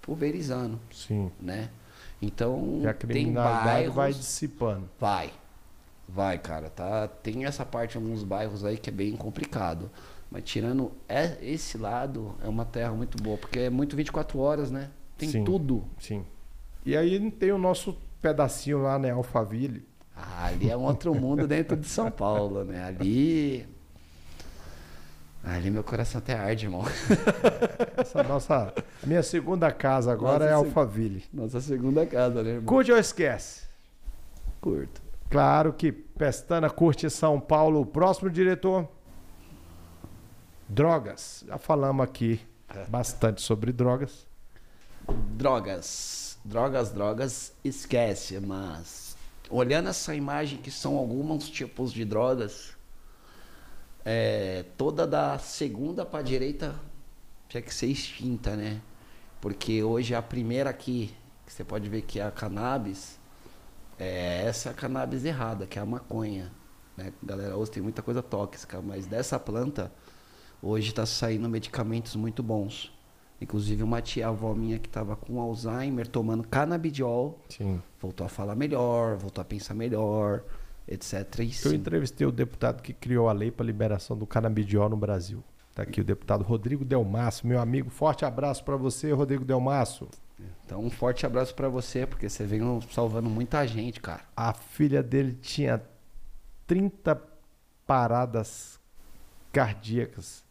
pulverizando. Sim. Né? Então, e a criminalidade bairros, vai dissipando. Vai. Vai, cara, tá? Tem essa parte em alguns bairros aí que é bem complicado. Mas tirando esse lado, é uma terra muito boa, porque é muito 24 horas, né? Tem sim, tudo. Sim. E aí tem o nosso pedacinho lá, né, Alphaville. Ah, ali é um outro mundo dentro de São Paulo, né? Ali Ali meu coração até arde, irmão. Essa nossa. Minha segunda casa agora nossa, é Alphaville. Nossa segunda casa, né, irmão? Curte ou esquece? Curto. Claro que Pestana curte São Paulo. Próximo diretor. Drogas. Já falamos aqui é. bastante sobre drogas. Drogas. Drogas, drogas, esquece, mas olhando essa imagem que são alguns tipos de drogas, é, toda da segunda para direita tinha que ser extinta, né? Porque hoje a primeira aqui, que você pode ver que é a cannabis, é essa cannabis errada, que é a maconha. Né? Galera, hoje tem muita coisa tóxica, mas dessa planta, hoje está saindo medicamentos muito bons. Inclusive uma tia avó minha que estava com Alzheimer tomando canabidiol, Sim. voltou a falar melhor, voltou a pensar melhor, etc. Eu entrevistei o deputado que criou a lei para liberação do canabidiol no Brasil. Está aqui o deputado Rodrigo Delmasso, meu amigo. Forte abraço para você, Rodrigo Delmasso. Então, um forte abraço para você, porque você vem salvando muita gente, cara. A filha dele tinha 30 paradas cardíacas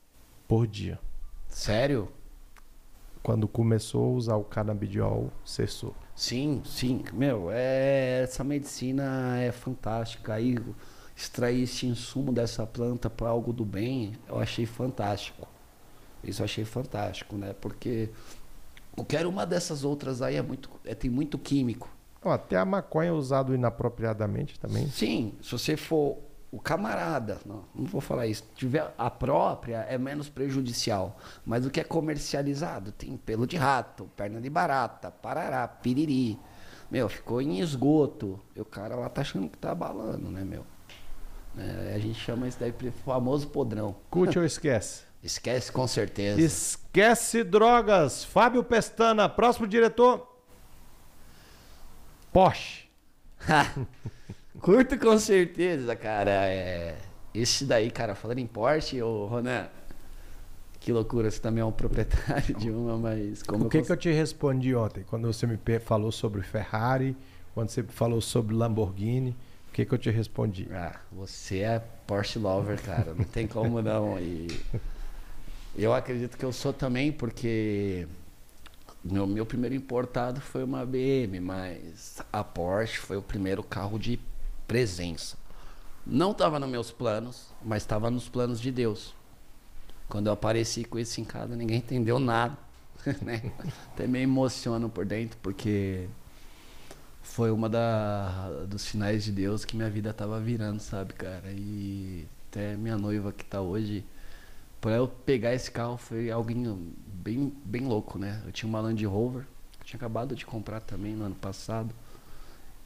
por dia. Sério? Quando começou a usar o canabidiol, cessou. Sim, sim. Meu, é, essa medicina é fantástica. Aí, extrair esse insumo dessa planta para algo do bem, eu achei fantástico. Isso eu achei fantástico, né? Porque Qualquer uma dessas outras aí é muito, é, tem muito químico. até a maconha é usado inapropriadamente também. Sim, se você for o camarada, não, não vou falar isso, tiver a própria é menos prejudicial, mas o que é comercializado tem pelo de rato, perna de barata, parará, piriri. Meu, ficou em esgoto. E o cara lá tá achando que tá abalando, né, meu? É, a gente chama isso daí de famoso podrão. Curte ou esquece? Esquece com certeza. Esquece drogas. Fábio Pestana, próximo diretor. Porsche. Curto com certeza, cara. É... Esse daí, cara, falando em Porsche, ô Ronan, que loucura, você também é um proprietário de uma, mas como. O que, eu que eu te respondi ontem, quando você me falou sobre Ferrari, quando você falou sobre Lamborghini? O que, que eu te respondi? Ah, você é Porsche lover, cara. Não tem como não. E eu acredito que eu sou também, porque meu, meu primeiro importado foi uma BM, mas a Porsche foi o primeiro carro de presença. Não estava nos meus planos, mas estava nos planos de Deus. Quando eu apareci com esse em casa, ninguém entendeu nada. né? Até me emociono por dentro, porque foi uma da, dos sinais de Deus que minha vida estava virando, sabe, cara? E até minha noiva que está hoje para eu pegar esse carro foi algo bem, bem louco, né? Eu tinha uma Land Rover, que eu tinha acabado de comprar também no ano passado.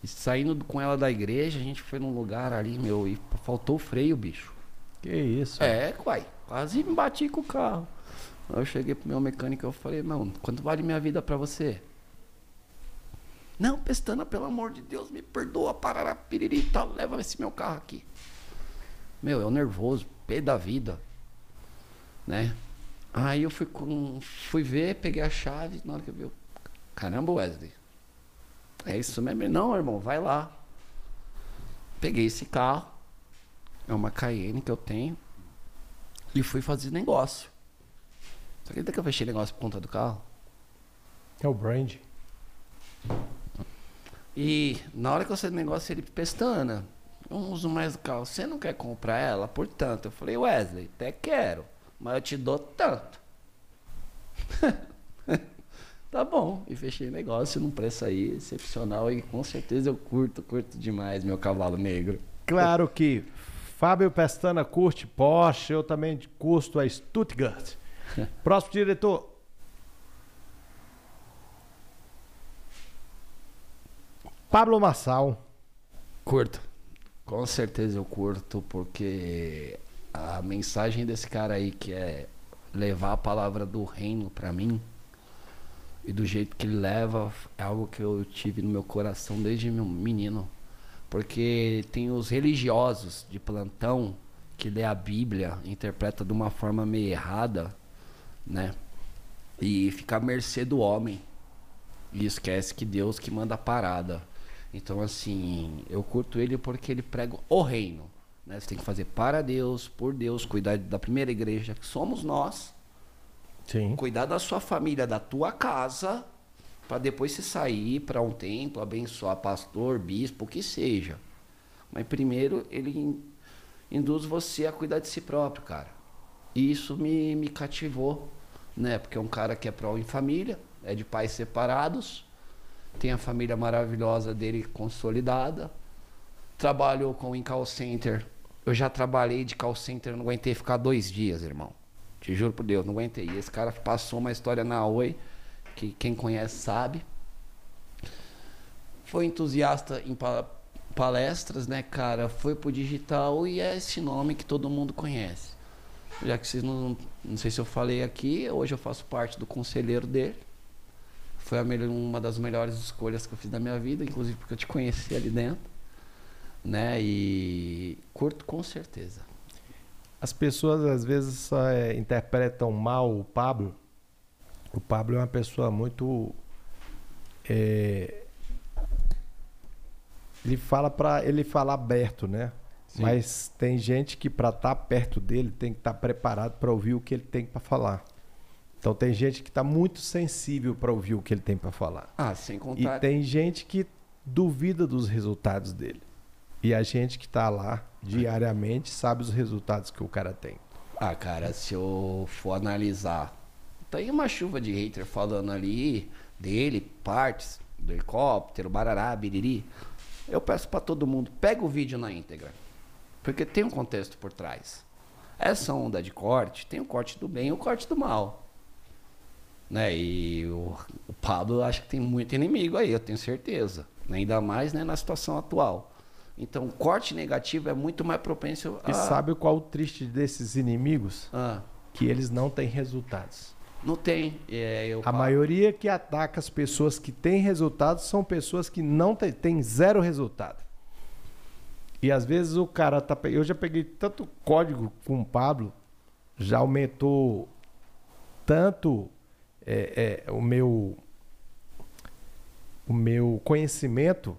E saindo com ela da igreja, a gente foi num lugar ali, meu, e faltou o freio, bicho. Que isso? É, uai. Quase me bati com o carro. Aí eu cheguei pro meu mecânico e falei, não, quanto vale minha vida pra você? Não, Pestana, pelo amor de Deus, me perdoa, parará, piriri e tal, leva esse meu carro aqui. Meu, eu nervoso, pé da vida, né? Aí eu fui, com, fui ver, peguei a chave, na hora que eu vi, eu, caramba, Wesley, é isso mesmo? Não, irmão, vai lá. Peguei esse carro, é uma Cayenne que eu tenho, e fui fazer negócio. Só que que eu fechei negócio por conta do carro? É o brand. E na hora que eu saí do negócio, ele pestana. Eu não uso mais o carro. Você não quer comprar ela? Portanto, eu falei, Wesley, até quero, mas eu te dou tanto. tá bom. E fechei o negócio num preço aí excepcional e com certeza eu curto, curto demais meu cavalo negro. Claro que Fábio Pestana curte Porsche, eu também curto a Stuttgart. Próximo diretor. Pablo Massal. Curto. Com certeza eu curto, porque a mensagem desse cara aí que é levar a palavra do reino para mim e do jeito que ele leva é algo que eu tive no meu coração desde menino. Porque tem os religiosos de plantão que lê a Bíblia, interpreta de uma forma meio errada, né? E fica à mercê do homem. E esquece que Deus que manda a parada. Então, assim, eu curto ele porque ele prega o reino. Né? Você tem que fazer para Deus, por Deus, cuidar da primeira igreja, que somos nós. Sim. Cuidar da sua família, da tua casa, para depois você sair para um templo, abençoar pastor, bispo, o que seja. Mas primeiro ele induz você a cuidar de si próprio, cara. E isso me, me cativou, né? Porque é um cara que é pró em família, é de pais separados, tem a família maravilhosa dele consolidada. Trabalho com em call center. Eu já trabalhei de call center, não aguentei ficar dois dias, irmão. Te juro por Deus, não aguentei. Esse cara passou uma história na Oi, que quem conhece sabe. Foi entusiasta em palestras, né, cara? Foi pro digital e é esse nome que todo mundo conhece. Já que vocês não. Não sei se eu falei aqui, hoje eu faço parte do conselheiro dele. Foi melhor, uma das melhores escolhas que eu fiz da minha vida, inclusive porque eu te conheci ali dentro. Né? E curto com certeza. As pessoas às vezes é, interpretam mal o Pablo. O Pablo é uma pessoa muito. É, ele fala para ele fala aberto, né? Sim. Mas tem gente que para estar tá perto dele tem que estar tá preparado para ouvir o que ele tem para falar. Então tem gente que está muito sensível para ouvir o que ele tem para falar. Ah, sem contar. E tem gente que duvida dos resultados dele. E a gente que está lá diariamente sabe os resultados que o cara tem. Ah, cara, se eu for analisar, tem uma chuva de hater falando ali dele, partes do helicóptero, barará, biriri. Eu peço para todo mundo, pega o vídeo na íntegra. Porque tem um contexto por trás. Essa onda de corte, tem o corte do bem e o corte do mal. Né? E o, o Pablo acho que tem muito inimigo aí, eu tenho certeza. Ainda mais né, na situação atual. Então, corte negativo é muito mais propenso a. E sabe qual o triste desses inimigos? Ah. Que eles não têm resultados. Não tem. É, a falo. maioria que ataca as pessoas que têm resultados são pessoas que não têm, têm zero resultado. E às vezes o cara tá. Eu já peguei tanto código com o Pablo, já aumentou tanto é, é, o meu o meu conhecimento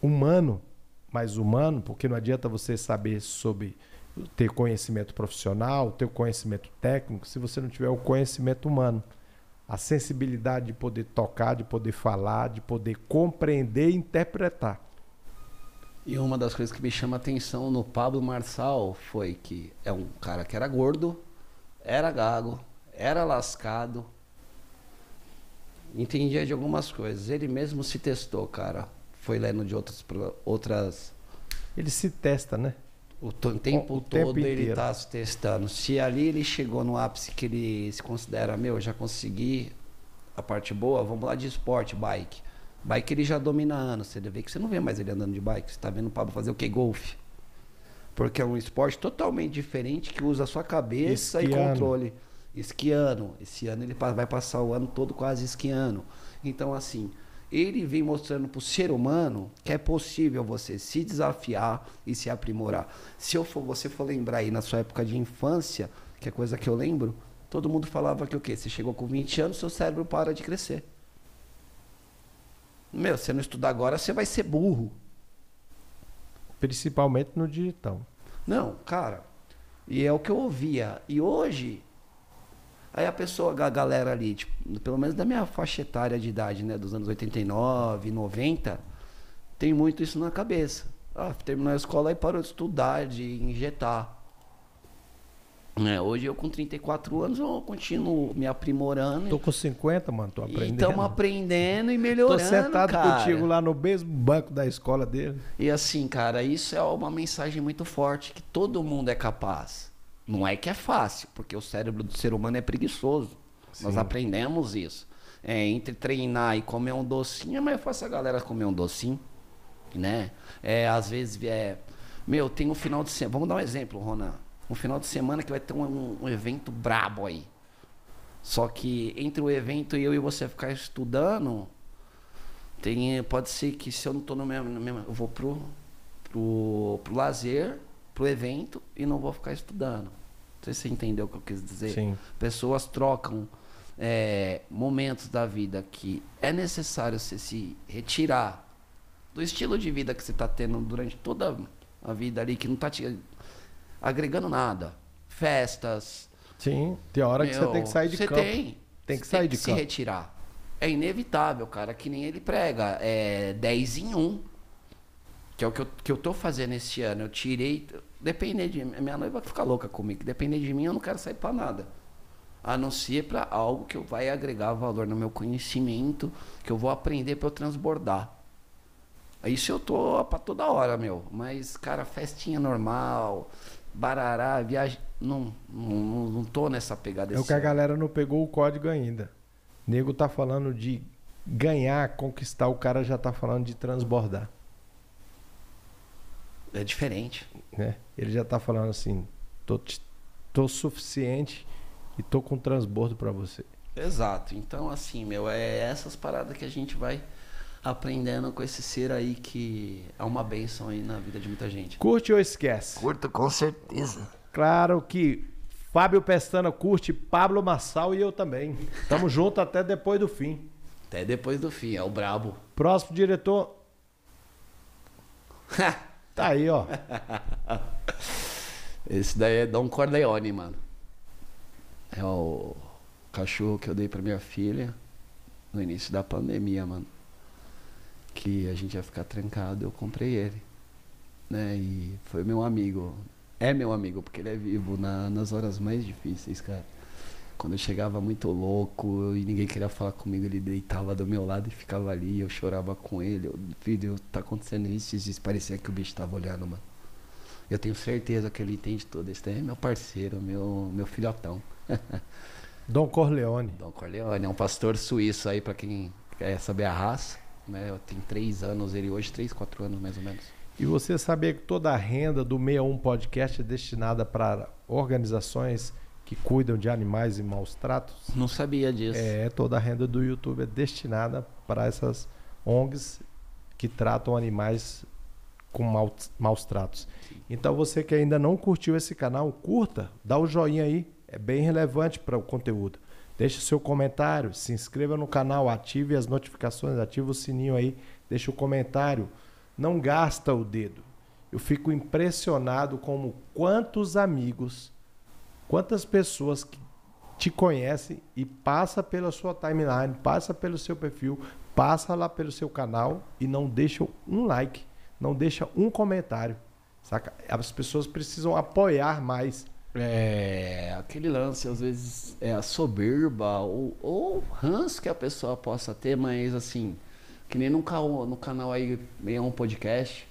humano, mais humano, porque não adianta você saber sobre ter conhecimento profissional, ter conhecimento técnico, se você não tiver o conhecimento humano. A sensibilidade de poder tocar, de poder falar, de poder compreender e interpretar. E uma das coisas que me chama a atenção no Pablo Marçal foi que é um cara que era gordo, era gago, era lascado, entendia de algumas coisas. Ele mesmo se testou, cara. Foi lendo de outras. outras... Ele se testa, né? O, tempo o, o todo tempo ele está se testando. Se ali ele chegou no ápice que ele se considera, meu, já consegui a parte boa, vamos lá de esporte, bike. Bike ele já domina anos. Você vê que você não vê mais ele andando de bike. Você está vendo o Pablo fazer o que? Golfe. Porque é um esporte totalmente diferente que usa a sua cabeça Esquiando. e controle. Esquiando. Esse ano ele vai passar o ano todo quase esquiando. Então, assim, ele vem mostrando pro ser humano que é possível você se desafiar e se aprimorar. Se eu for, você for lembrar aí na sua época de infância, que é coisa que eu lembro, todo mundo falava que o quê? Você chegou com 20 anos, seu cérebro para de crescer. Meu, você não estudar agora, você vai ser burro. Principalmente no digital. Não, cara. E é o que eu ouvia. E hoje, aí a pessoa, a galera ali, tipo, pelo menos da minha faixa etária de idade, né, dos anos 89, 90, tem muito isso na cabeça. Ah, terminou a escola e parou de estudar, de injetar. É, hoje eu com 34 anos eu continuo me aprimorando. Tô com 50, mano, tô aprendendo. estamos aprendendo e Tô melhorando, sentado cara. contigo lá no mesmo banco da escola dele. E assim, cara, isso é uma mensagem muito forte que todo mundo é capaz. Não é que é fácil, porque o cérebro do ser humano é preguiçoso. Nós Sim. aprendemos isso. É, entre treinar e comer um docinho, é mais fácil a galera comer um docinho, né? É, às vezes, é, meu, tem um final de semana. Vamos dar um exemplo, Ronan. Um final de semana que vai ter um, um evento brabo aí. Só que entre o evento e eu e você ficar estudando, tem, pode ser que se eu não tô no mesmo, no mesmo eu vou pro, pro, pro lazer, pro evento e não vou ficar estudando. Não sei se você entendeu o que eu quis dizer. Sim. Pessoas trocam é, momentos da vida que é necessário você se retirar do estilo de vida que você está tendo durante toda a vida ali, que não está te agregando nada. Festas. Sim, tem hora que você meu, tem que sair de você campo. Tem. Tem que Você sair de se campo. retirar. É inevitável, cara, que nem ele prega. É 10 em 1. Que é o que eu, que eu tô fazendo esse ano. Eu tirei. Depender de Minha noiva vai ficar louca comigo. Depender de mim, eu não quero sair pra nada. A não ser pra algo que eu vai agregar valor no meu conhecimento, que eu vou aprender pra eu transbordar. Isso eu tô pra toda hora, meu. Mas, cara, festinha normal, barará, viagem. Não, não, não, tô nessa pegada É o que a galera não pegou o código ainda. Nego tá falando de ganhar, conquistar, o cara já tá falando de transbordar. É diferente. Né? Ele já tá falando assim, tô, tô suficiente e tô com transbordo pra você. Exato. Então, assim, meu, é essas paradas que a gente vai aprendendo com esse ser aí que é uma benção aí na vida de muita gente. Curte ou esquece? Curto, com certeza. Claro que Fábio Pestana curte, Pablo Massal e eu também. Tamo junto até depois do fim. Até depois do fim, é o brabo. Próximo diretor, tá aí, ó. Esse daí é Dom Corleone, mano. É o cachorro que eu dei pra minha filha no início da pandemia, mano. Que a gente ia ficar trancado, eu comprei ele. Né? E foi meu amigo. É meu amigo, porque ele é vivo na- nas horas mais difíceis, cara. Quando eu chegava muito louco e ninguém queria falar comigo, ele deitava do meu lado e ficava ali. Eu chorava com ele. Eu, filho, tá acontecendo isso, isso. Parecia que o bicho tava olhando, mano. Eu tenho certeza que ele entende tudo. Esse daí é meu parceiro, meu, meu filhotão. Dom Corleone. Dom Corleone é um pastor suíço aí, pra quem quer saber a raça. Né? Eu tenho três anos, ele hoje, três, quatro anos mais ou menos. E você sabia que toda a renda do 61 Podcast é destinada para organizações que cuidam de animais e maus tratos? Não sabia disso. É, toda a renda do YouTube é destinada para essas ONGs que tratam animais com mau- maus tratos. Então você que ainda não curtiu esse canal, curta, dá o joinha aí, é bem relevante para o conteúdo. Deixe seu comentário, se inscreva no canal, ative as notificações, ative o sininho aí, deixe o comentário. Não gasta o dedo. Eu fico impressionado como quantos amigos, quantas pessoas que te conhecem e passa pela sua timeline, passa pelo seu perfil, passa lá pelo seu canal e não deixa um like, não deixa um comentário. Saca? As pessoas precisam apoiar mais. É, aquele lance, às vezes, é a soberba ou, ou ranço que a pessoa possa ter, mas assim, que nem no, no canal aí, é um podcast.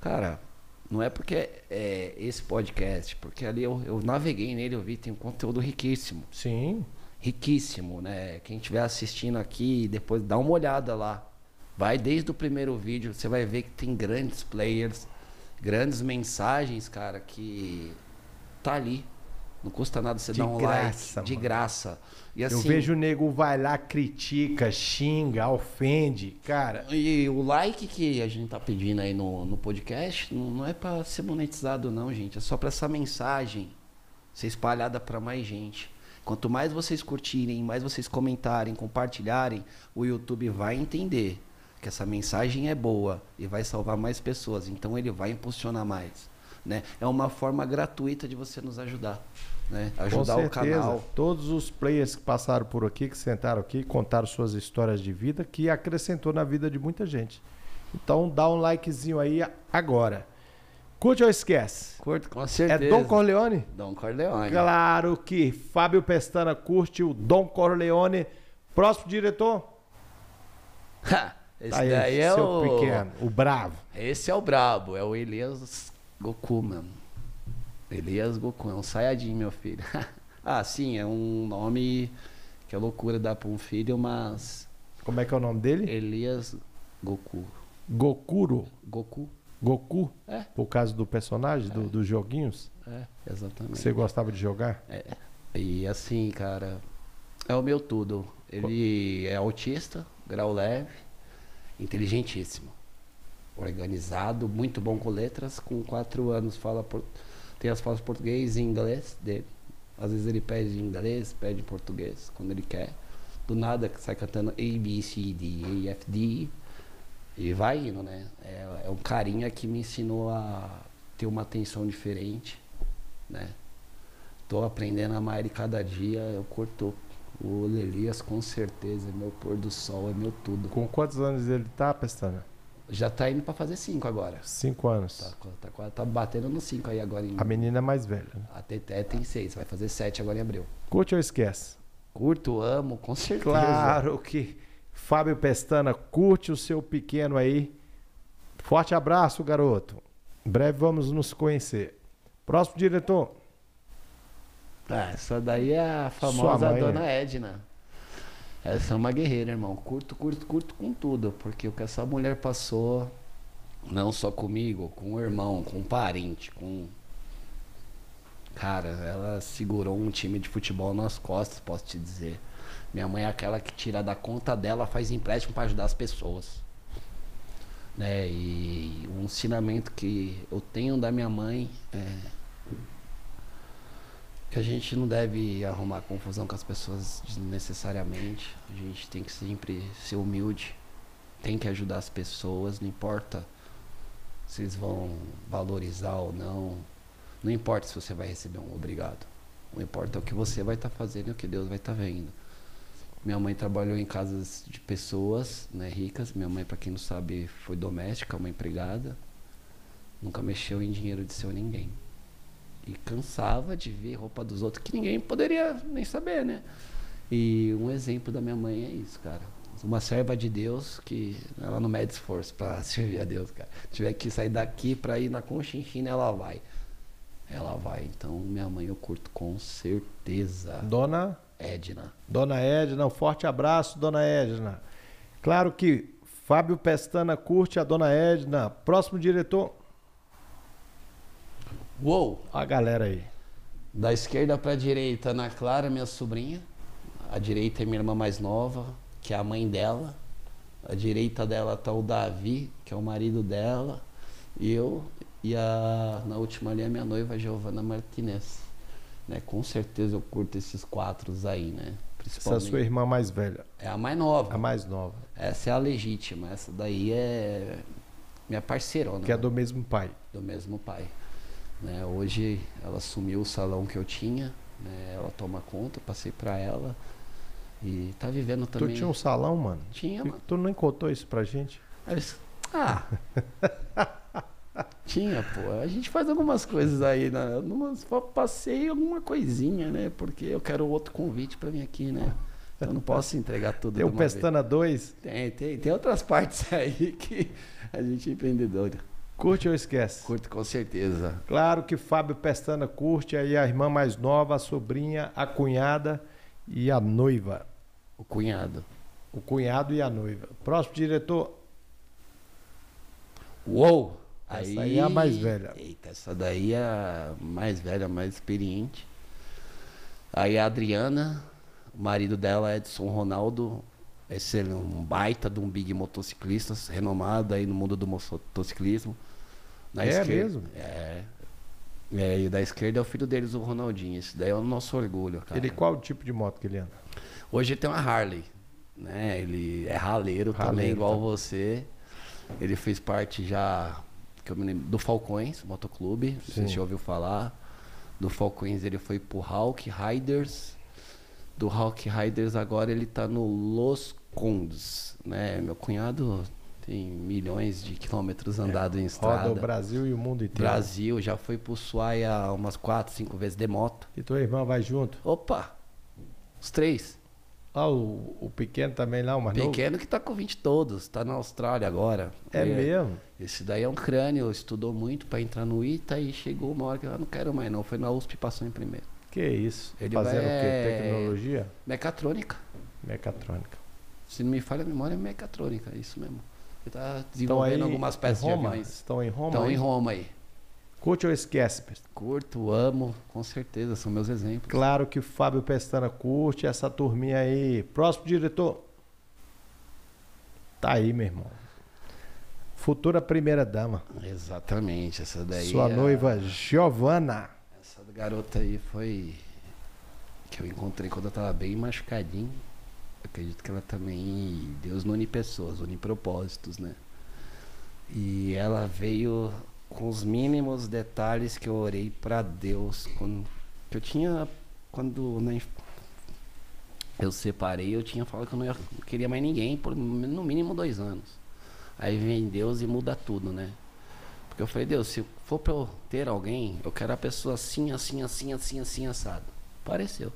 Cara, não é porque é esse podcast, porque ali eu, eu naveguei nele, eu vi, tem um conteúdo riquíssimo. Sim. riquíssimo, né? Quem estiver assistindo aqui, depois dá uma olhada lá. Vai desde o primeiro vídeo, você vai ver que tem grandes players grandes mensagens, cara, que tá ali. Não custa nada você De dar um graça, like de mano. graça. E Eu assim, vejo o nego vai lá, critica, xinga, ofende. Cara, E o like que a gente tá pedindo aí no, no podcast não, não é pra ser monetizado, não, gente. É só pra essa mensagem ser espalhada pra mais gente. Quanto mais vocês curtirem, mais vocês comentarem, compartilharem, o YouTube vai entender que essa mensagem é boa e vai salvar mais pessoas. Então ele vai impulsionar mais. Né? É uma forma gratuita de você nos ajudar. Né? Ajudar com o certeza, canal. todos os players que passaram por aqui, que sentaram aqui, contaram suas histórias de vida, que acrescentou na vida de muita gente. Então dá um likezinho aí agora. Curte ou esquece? Curto, com É certeza. Dom Corleone? Dom Corleone. Claro que Fábio Pestana curte o Dom Corleone. Próximo diretor? Esse Tá aí, daí é seu o. pequeno, o bravo. Esse é o brabo, é o Elias Goku, mano. Elias Goku, é um Saiyajin, meu filho. ah, sim, é um nome que é loucura dar pra um filho, mas. Como é que é o nome dele? Elias Goku. Gokuro. Goku? Goku? É. Por causa do personagem, do- dos joguinhos É, exatamente. você gostava de jogar? E assim, cara, é o meu tudo. Ele é autista, grau leve, inteligentíssimo, organizado, muito bom com letras. Com quatro anos fala por... tem as falas português e inglês dele. Às vezes ele pede em inglês, pede em português, quando ele quer. Do nada sai cantando A, B, C, D, E, F, D. E vai indo, né? É, é um carinha que me ensinou a ter uma atenção diferente, né? Tô aprendendo a amar ele cada dia, eu curto o Elias com certeza, é meu pôr do sol, é meu tudo. Com quantos anos ele tá, Pestana? Já tá indo pra fazer cinco agora. Cinco anos. Tá, tá, tá batendo no cinco aí agora em. A menina é mais velha. né? A Teté tem seis, vai fazer sete agora em abril. Curte ou esquece? Curto, amo, com certeza. Claro que Fábio Pestana curte o seu pequeno aí. Forte abraço, garoto. Em breve vamos nos conhecer. Próximo diretor. Ah, essa daí é a famosa mãe, Dona né? Edna. Essa é uma guerreira, irmão. Curto, curto, curto com tudo. Porque o que essa mulher passou, não só comigo, com o irmão, com o parente, com. Cara, ela segurou um time de futebol nas costas, posso te dizer. Minha mãe é aquela que tira da conta dela, faz empréstimo para ajudar as pessoas. Né? E o ensinamento que eu tenho da minha mãe é que a gente não deve arrumar confusão com as pessoas desnecessariamente. A gente tem que sempre ser humilde, tem que ajudar as pessoas, não importa se eles vão valorizar ou não. Não importa se você vai receber um obrigado. O importa é o que você vai estar fazendo e o que Deus vai estar vendo. Minha mãe trabalhou em casas de pessoas né, ricas. Minha mãe, para quem não sabe, foi doméstica, uma empregada. Nunca mexeu em dinheiro de seu ninguém. E cansava de ver roupa dos outros que ninguém poderia nem saber, né? E um exemplo da minha mãe é isso, cara. Uma serva de Deus que ela não mede esforço para servir a Deus, cara. Se tiver que sair daqui para ir na Conchinchina, ela vai. Ela vai. Então, minha mãe eu curto com certeza. Dona, Edna. Dona Edna, um forte abraço, Dona Edna. Claro que Fábio Pestana curte a Dona Edna. Próximo diretor. Uou! A galera aí. Da esquerda para a direita, Ana Clara, minha sobrinha. A direita é minha irmã mais nova, que é a mãe dela. A direita dela tá o Davi, que é o marido dela. E eu. E a, na última ali a minha noiva, Giovana Martinez. Né? Com certeza eu curto esses quatro aí, né? Essa é a sua irmã mais velha. É a mais nova. A mais nova. Essa é a legítima. Essa daí é minha parceirona. Que é do mesmo pai. do mesmo pai. Né? Hoje ela assumiu o salão que eu tinha, né? ela toma conta, passei pra ela e tá vivendo também. Tu tinha um salão, mano? Tinha, Tu- mano. Tu nem contou isso pra gente? Ah! tinha, pô. A gente faz algumas coisas aí, né? Numas, passei alguma coisinha, né? Porque eu quero outro convite pra vir aqui, né? Eu não posso entregar tudo Tem o. Pestana 2. Tem, tem, tem outras partes aí que a gente é empreendedor. Curte ou esquece? Curto com certeza. Claro que Fábio Pestana curte aí a irmã mais nova, a sobrinha, a cunhada e a noiva. O cunhado. O cunhado e a noiva. Próximo diretor. Uou! Essa aí é a mais velha. Eita, essa daí é a mais velha, mais experiente. Aí a Adriana, o marido dela é Edson Ronaldo, esse é um baita de um big motociclista, renomado aí no mundo do motociclismo. Na É esquerda- mesmo? É. É, e da esquerda é o filho deles, o Ronaldinho. Esse daí é o nosso orgulho, cara. Ele qual o tipo de moto que ele anda? Hoje ele tem uma Harley, né? Ele é raleiro, também, igual tá. você. Ele fez parte já que eu me lembro, do Falcões Motoclube, Sim. se já ouviu falar. Do Falcões ele foi pro Hawk Riders. Do Hawk Riders agora ele tá no Los Condes, né? Meu cunhado tem milhões de quilômetros andados em Roda estrada. o Brasil e o mundo inteiro. Brasil, já foi pro Suaia umas quatro, cinco vezes de moto. E tua irmã vai junto? Opa! Os três. Ah, o, o pequeno também lá, o mais novo? Pequeno que tá com 20 todos, tá na Austrália agora. É E- mesmo? Esse daí é um crânio, estudou muito pra entrar no ITA e chegou uma hora que eu não quero mais não. Foi na USP e passou em primeiro. Que isso? Ele Fazendo vai- o quê? Tecnologia? Mecatrônica. Mecatrônica. Se não me falha a memória, é mecatrônica, é isso mesmo. Ele tá Estão desenvolvendo aí algumas peças Roma? de aviões. Estão em Roma? Estão aí? em Roma aí. Curte ou esquece? Pestana? Curto, amo, com certeza, são meus exemplos. Claro que o Fábio Pestana curte essa turminha aí. Próximo diretor. Tá aí, meu irmão. Futura primeira dama. Exatamente, essa daí. Sua é- noiva Giovana. Essa garota aí foi. Que eu encontrei quando eu tava bem machucadinho. Acredito que ela também. Deus não une pessoas, une propósitos, né? E ela veio com os mínimos detalhes que eu orei pra Deus. Quando, eu tinha. Quando né, eu separei, eu tinha falado que eu não, ia, não queria mais ninguém por no mínimo dois anos. Aí vem Deus e muda tudo, né? Porque eu falei, Deus, se for pra eu ter alguém, eu quero a pessoa assim, assim, assim, assim, assim, assado. Pareceu.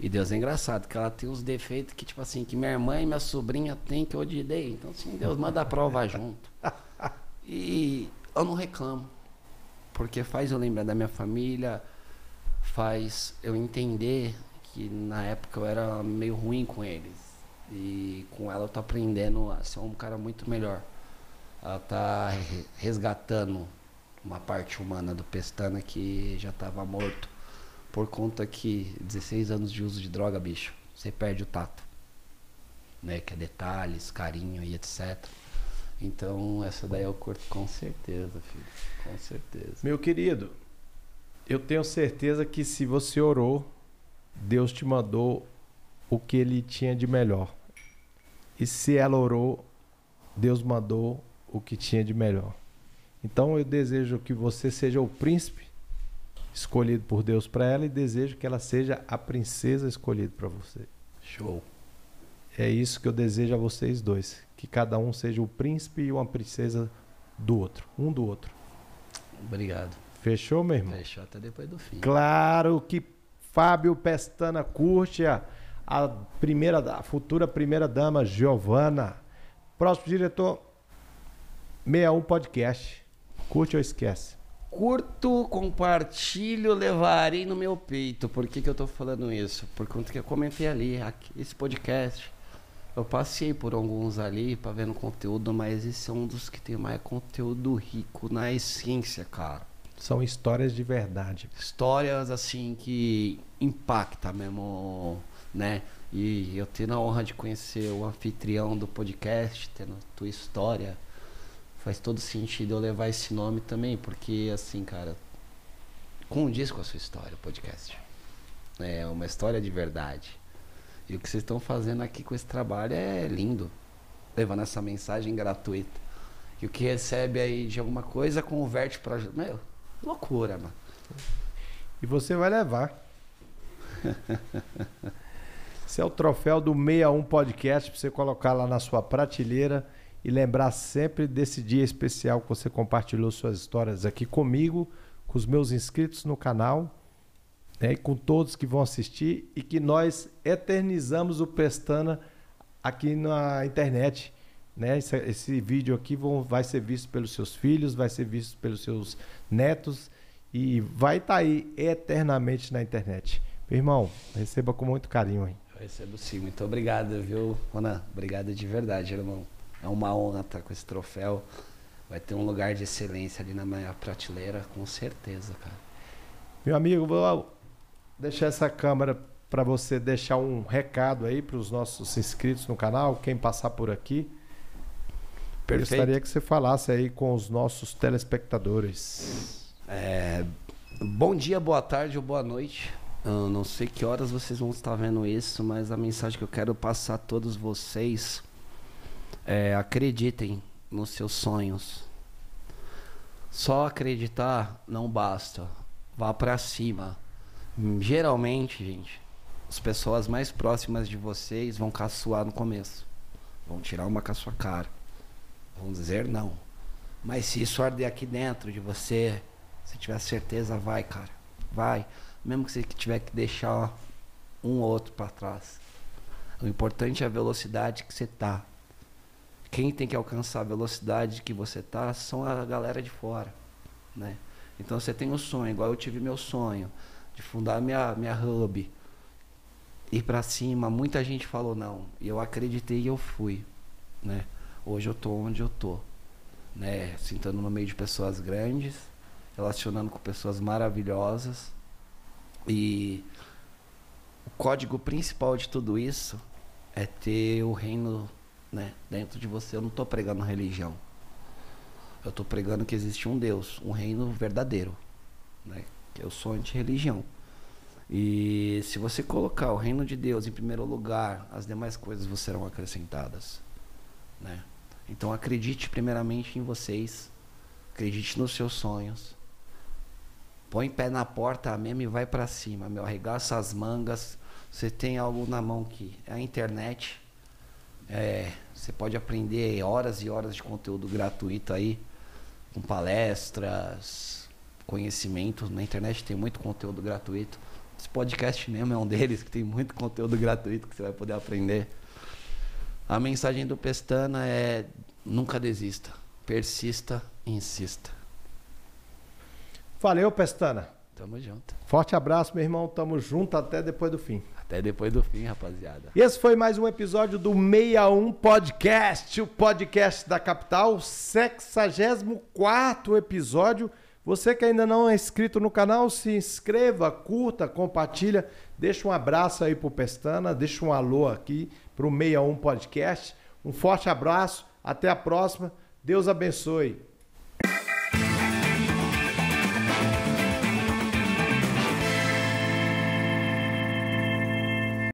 E Deus é engraçado, que ela tem uns defeitos que, tipo assim, que minha irmã e minha sobrinha têm que eu odiei. Então, assim, Deus manda a prova junto. E eu não reclamo. Porque faz eu lembrar da minha família, faz eu entender que na época eu era meio ruim com eles. E com ela eu tô aprendendo a ser um cara muito melhor. Ela tá re- resgatando uma parte humana do Pestana que já tava morto. Por conta que 16 anos de uso de droga, bicho, você perde o tato. Né? Que é detalhes, carinho e etc. Então essa daí eu curto com certeza, filho. Com certeza. Meu querido, eu tenho certeza que se você orou, Deus te mandou o que ele tinha de melhor. E se ela orou, Deus mandou o que tinha de melhor. Então eu desejo que você seja o príncipe escolhido por Deus para ela e desejo que ela seja a princesa escolhida para você. Show. É isso que eu desejo a vocês dois, que cada um seja o príncipe e uma princesa do outro, um do outro. Obrigado. Fechou, meu irmão? Fechou até depois do fim. Claro que Fábio Pestana curte a, a primeira, a futura primeira dama, Giovana. Próximo diretor, 61 Podcast. Curte ou esquece? Curto, compartilho, levarei no meu peito. Por que, que eu tô falando isso? Por conta que eu comentei ali, aqui, esse podcast. Eu passei por alguns ali pra ver no conteúdo, mas esse é um dos que tem mais conteúdo rico na essência, cara. São histórias de verdade. Histórias assim que impacta mesmo, né? E eu tendo a honra de conhecer o anfitrião do podcast, tendo tua história, faz todo sentido eu levar esse nome também, porque assim, cara, condiz com a sua história, o podcast. É uma história de verdade. E o que vocês estão fazendo aqui com esse trabalho é lindo. Levando essa mensagem gratuita. E o que recebe aí de alguma coisa converte pra. Meu, loucura, mano. E você vai levar. Esse é o troféu do 61 Podcast para você colocar lá na sua prateleira e lembrar sempre desse dia especial que você compartilhou suas histórias aqui comigo, com os meus inscritos no canal, né, e com todos que vão assistir e que nós eternizamos o Pestana aqui na internet. Né? Esse, esse vídeo aqui vão- vai ser visto pelos seus filhos, vai ser visto pelos seus netos e vai estar aí eternamente na internet. Meu irmão, receba com muito carinho aí. Recebo sim. Muito obrigado, viu, Ronan? Obrigado de verdade, irmão. É uma honra estar com esse troféu. vai ter um lugar de excelência ali na minha prateleira, com certeza, cara. Meu amigo, vou deixar essa câmera para você deixar um recado aí para os nossos inscritos no canal, quem passar por aqui. Perfeito. Eu gostaria que você falasse aí com os nossos telespectadores. É, bom dia, boa tarde ou boa noite. Eu não sei que horas vocês vão estar vendo isso, mas a mensagem que eu quero passar a todos vocês é acreditem nos seus sonhos. Só acreditar não basta. Vá para cima. Geralmente, gente, as pessoas mais próximas de vocês vão caçoar no começo. Vão tirar uma com a sua cara. Vão dizer não. Mas se isso arder aqui dentro de você, se tiver certeza, vai, cara. Vai. Mesmo que você tiver que deixar um ou outro para trás. O importante é a velocidade que você tá. Quem tem que alcançar a velocidade que você tá são a galera de fora, né? Então você tem um sonho, igual eu tive meu sonho de fundar minha minha hub ir para cima, muita gente falou não. E eu acreditei e eu fui, né? Hoje eu tô onde eu tô, né? Sentando no meio de pessoas grandes, relacionando com pessoas maravilhosas. E o código principal de tudo isso é ter o reino, né, dentro de você. Eu não tô pregando religião. Eu tô pregando que existe um Deus, um reino verdadeiro, né? Que eu sou anti-religião. E se você colocar o reino de Deus em primeiro lugar, as demais coisas serão acrescentadas. Né? Então acredite primeiramente em vocês, acredite nos seus sonhos. Põe pé na porta mesmo e vai para cima, meu. Arregaça as mangas. Você tem algo na mão que é a internet. É, você pode aprender horas e horas de conteúdo gratuito aí, com palestras, conhecimento. Na internet tem muito conteúdo gratuito. Esse podcast mesmo é um deles, que tem muito conteúdo gratuito que você vai poder aprender. A mensagem do Pestana é: nunca desista, persista e insista. Valeu, Pestana. Tamo junto. Forte abraço, meu irmão. Tamo junto até depois do fim. Até depois do fim, rapaziada. Esse foi mais um episódio do 61 Podcast, o podcast da capital, 64 episódio. Você que ainda não é inscrito no canal, se inscreva, curta, compartilha, deixa um abraço aí pro Pestana, deixa um alô aqui pro 61 Podcast. Um forte abraço, até a próxima. Deus abençoe.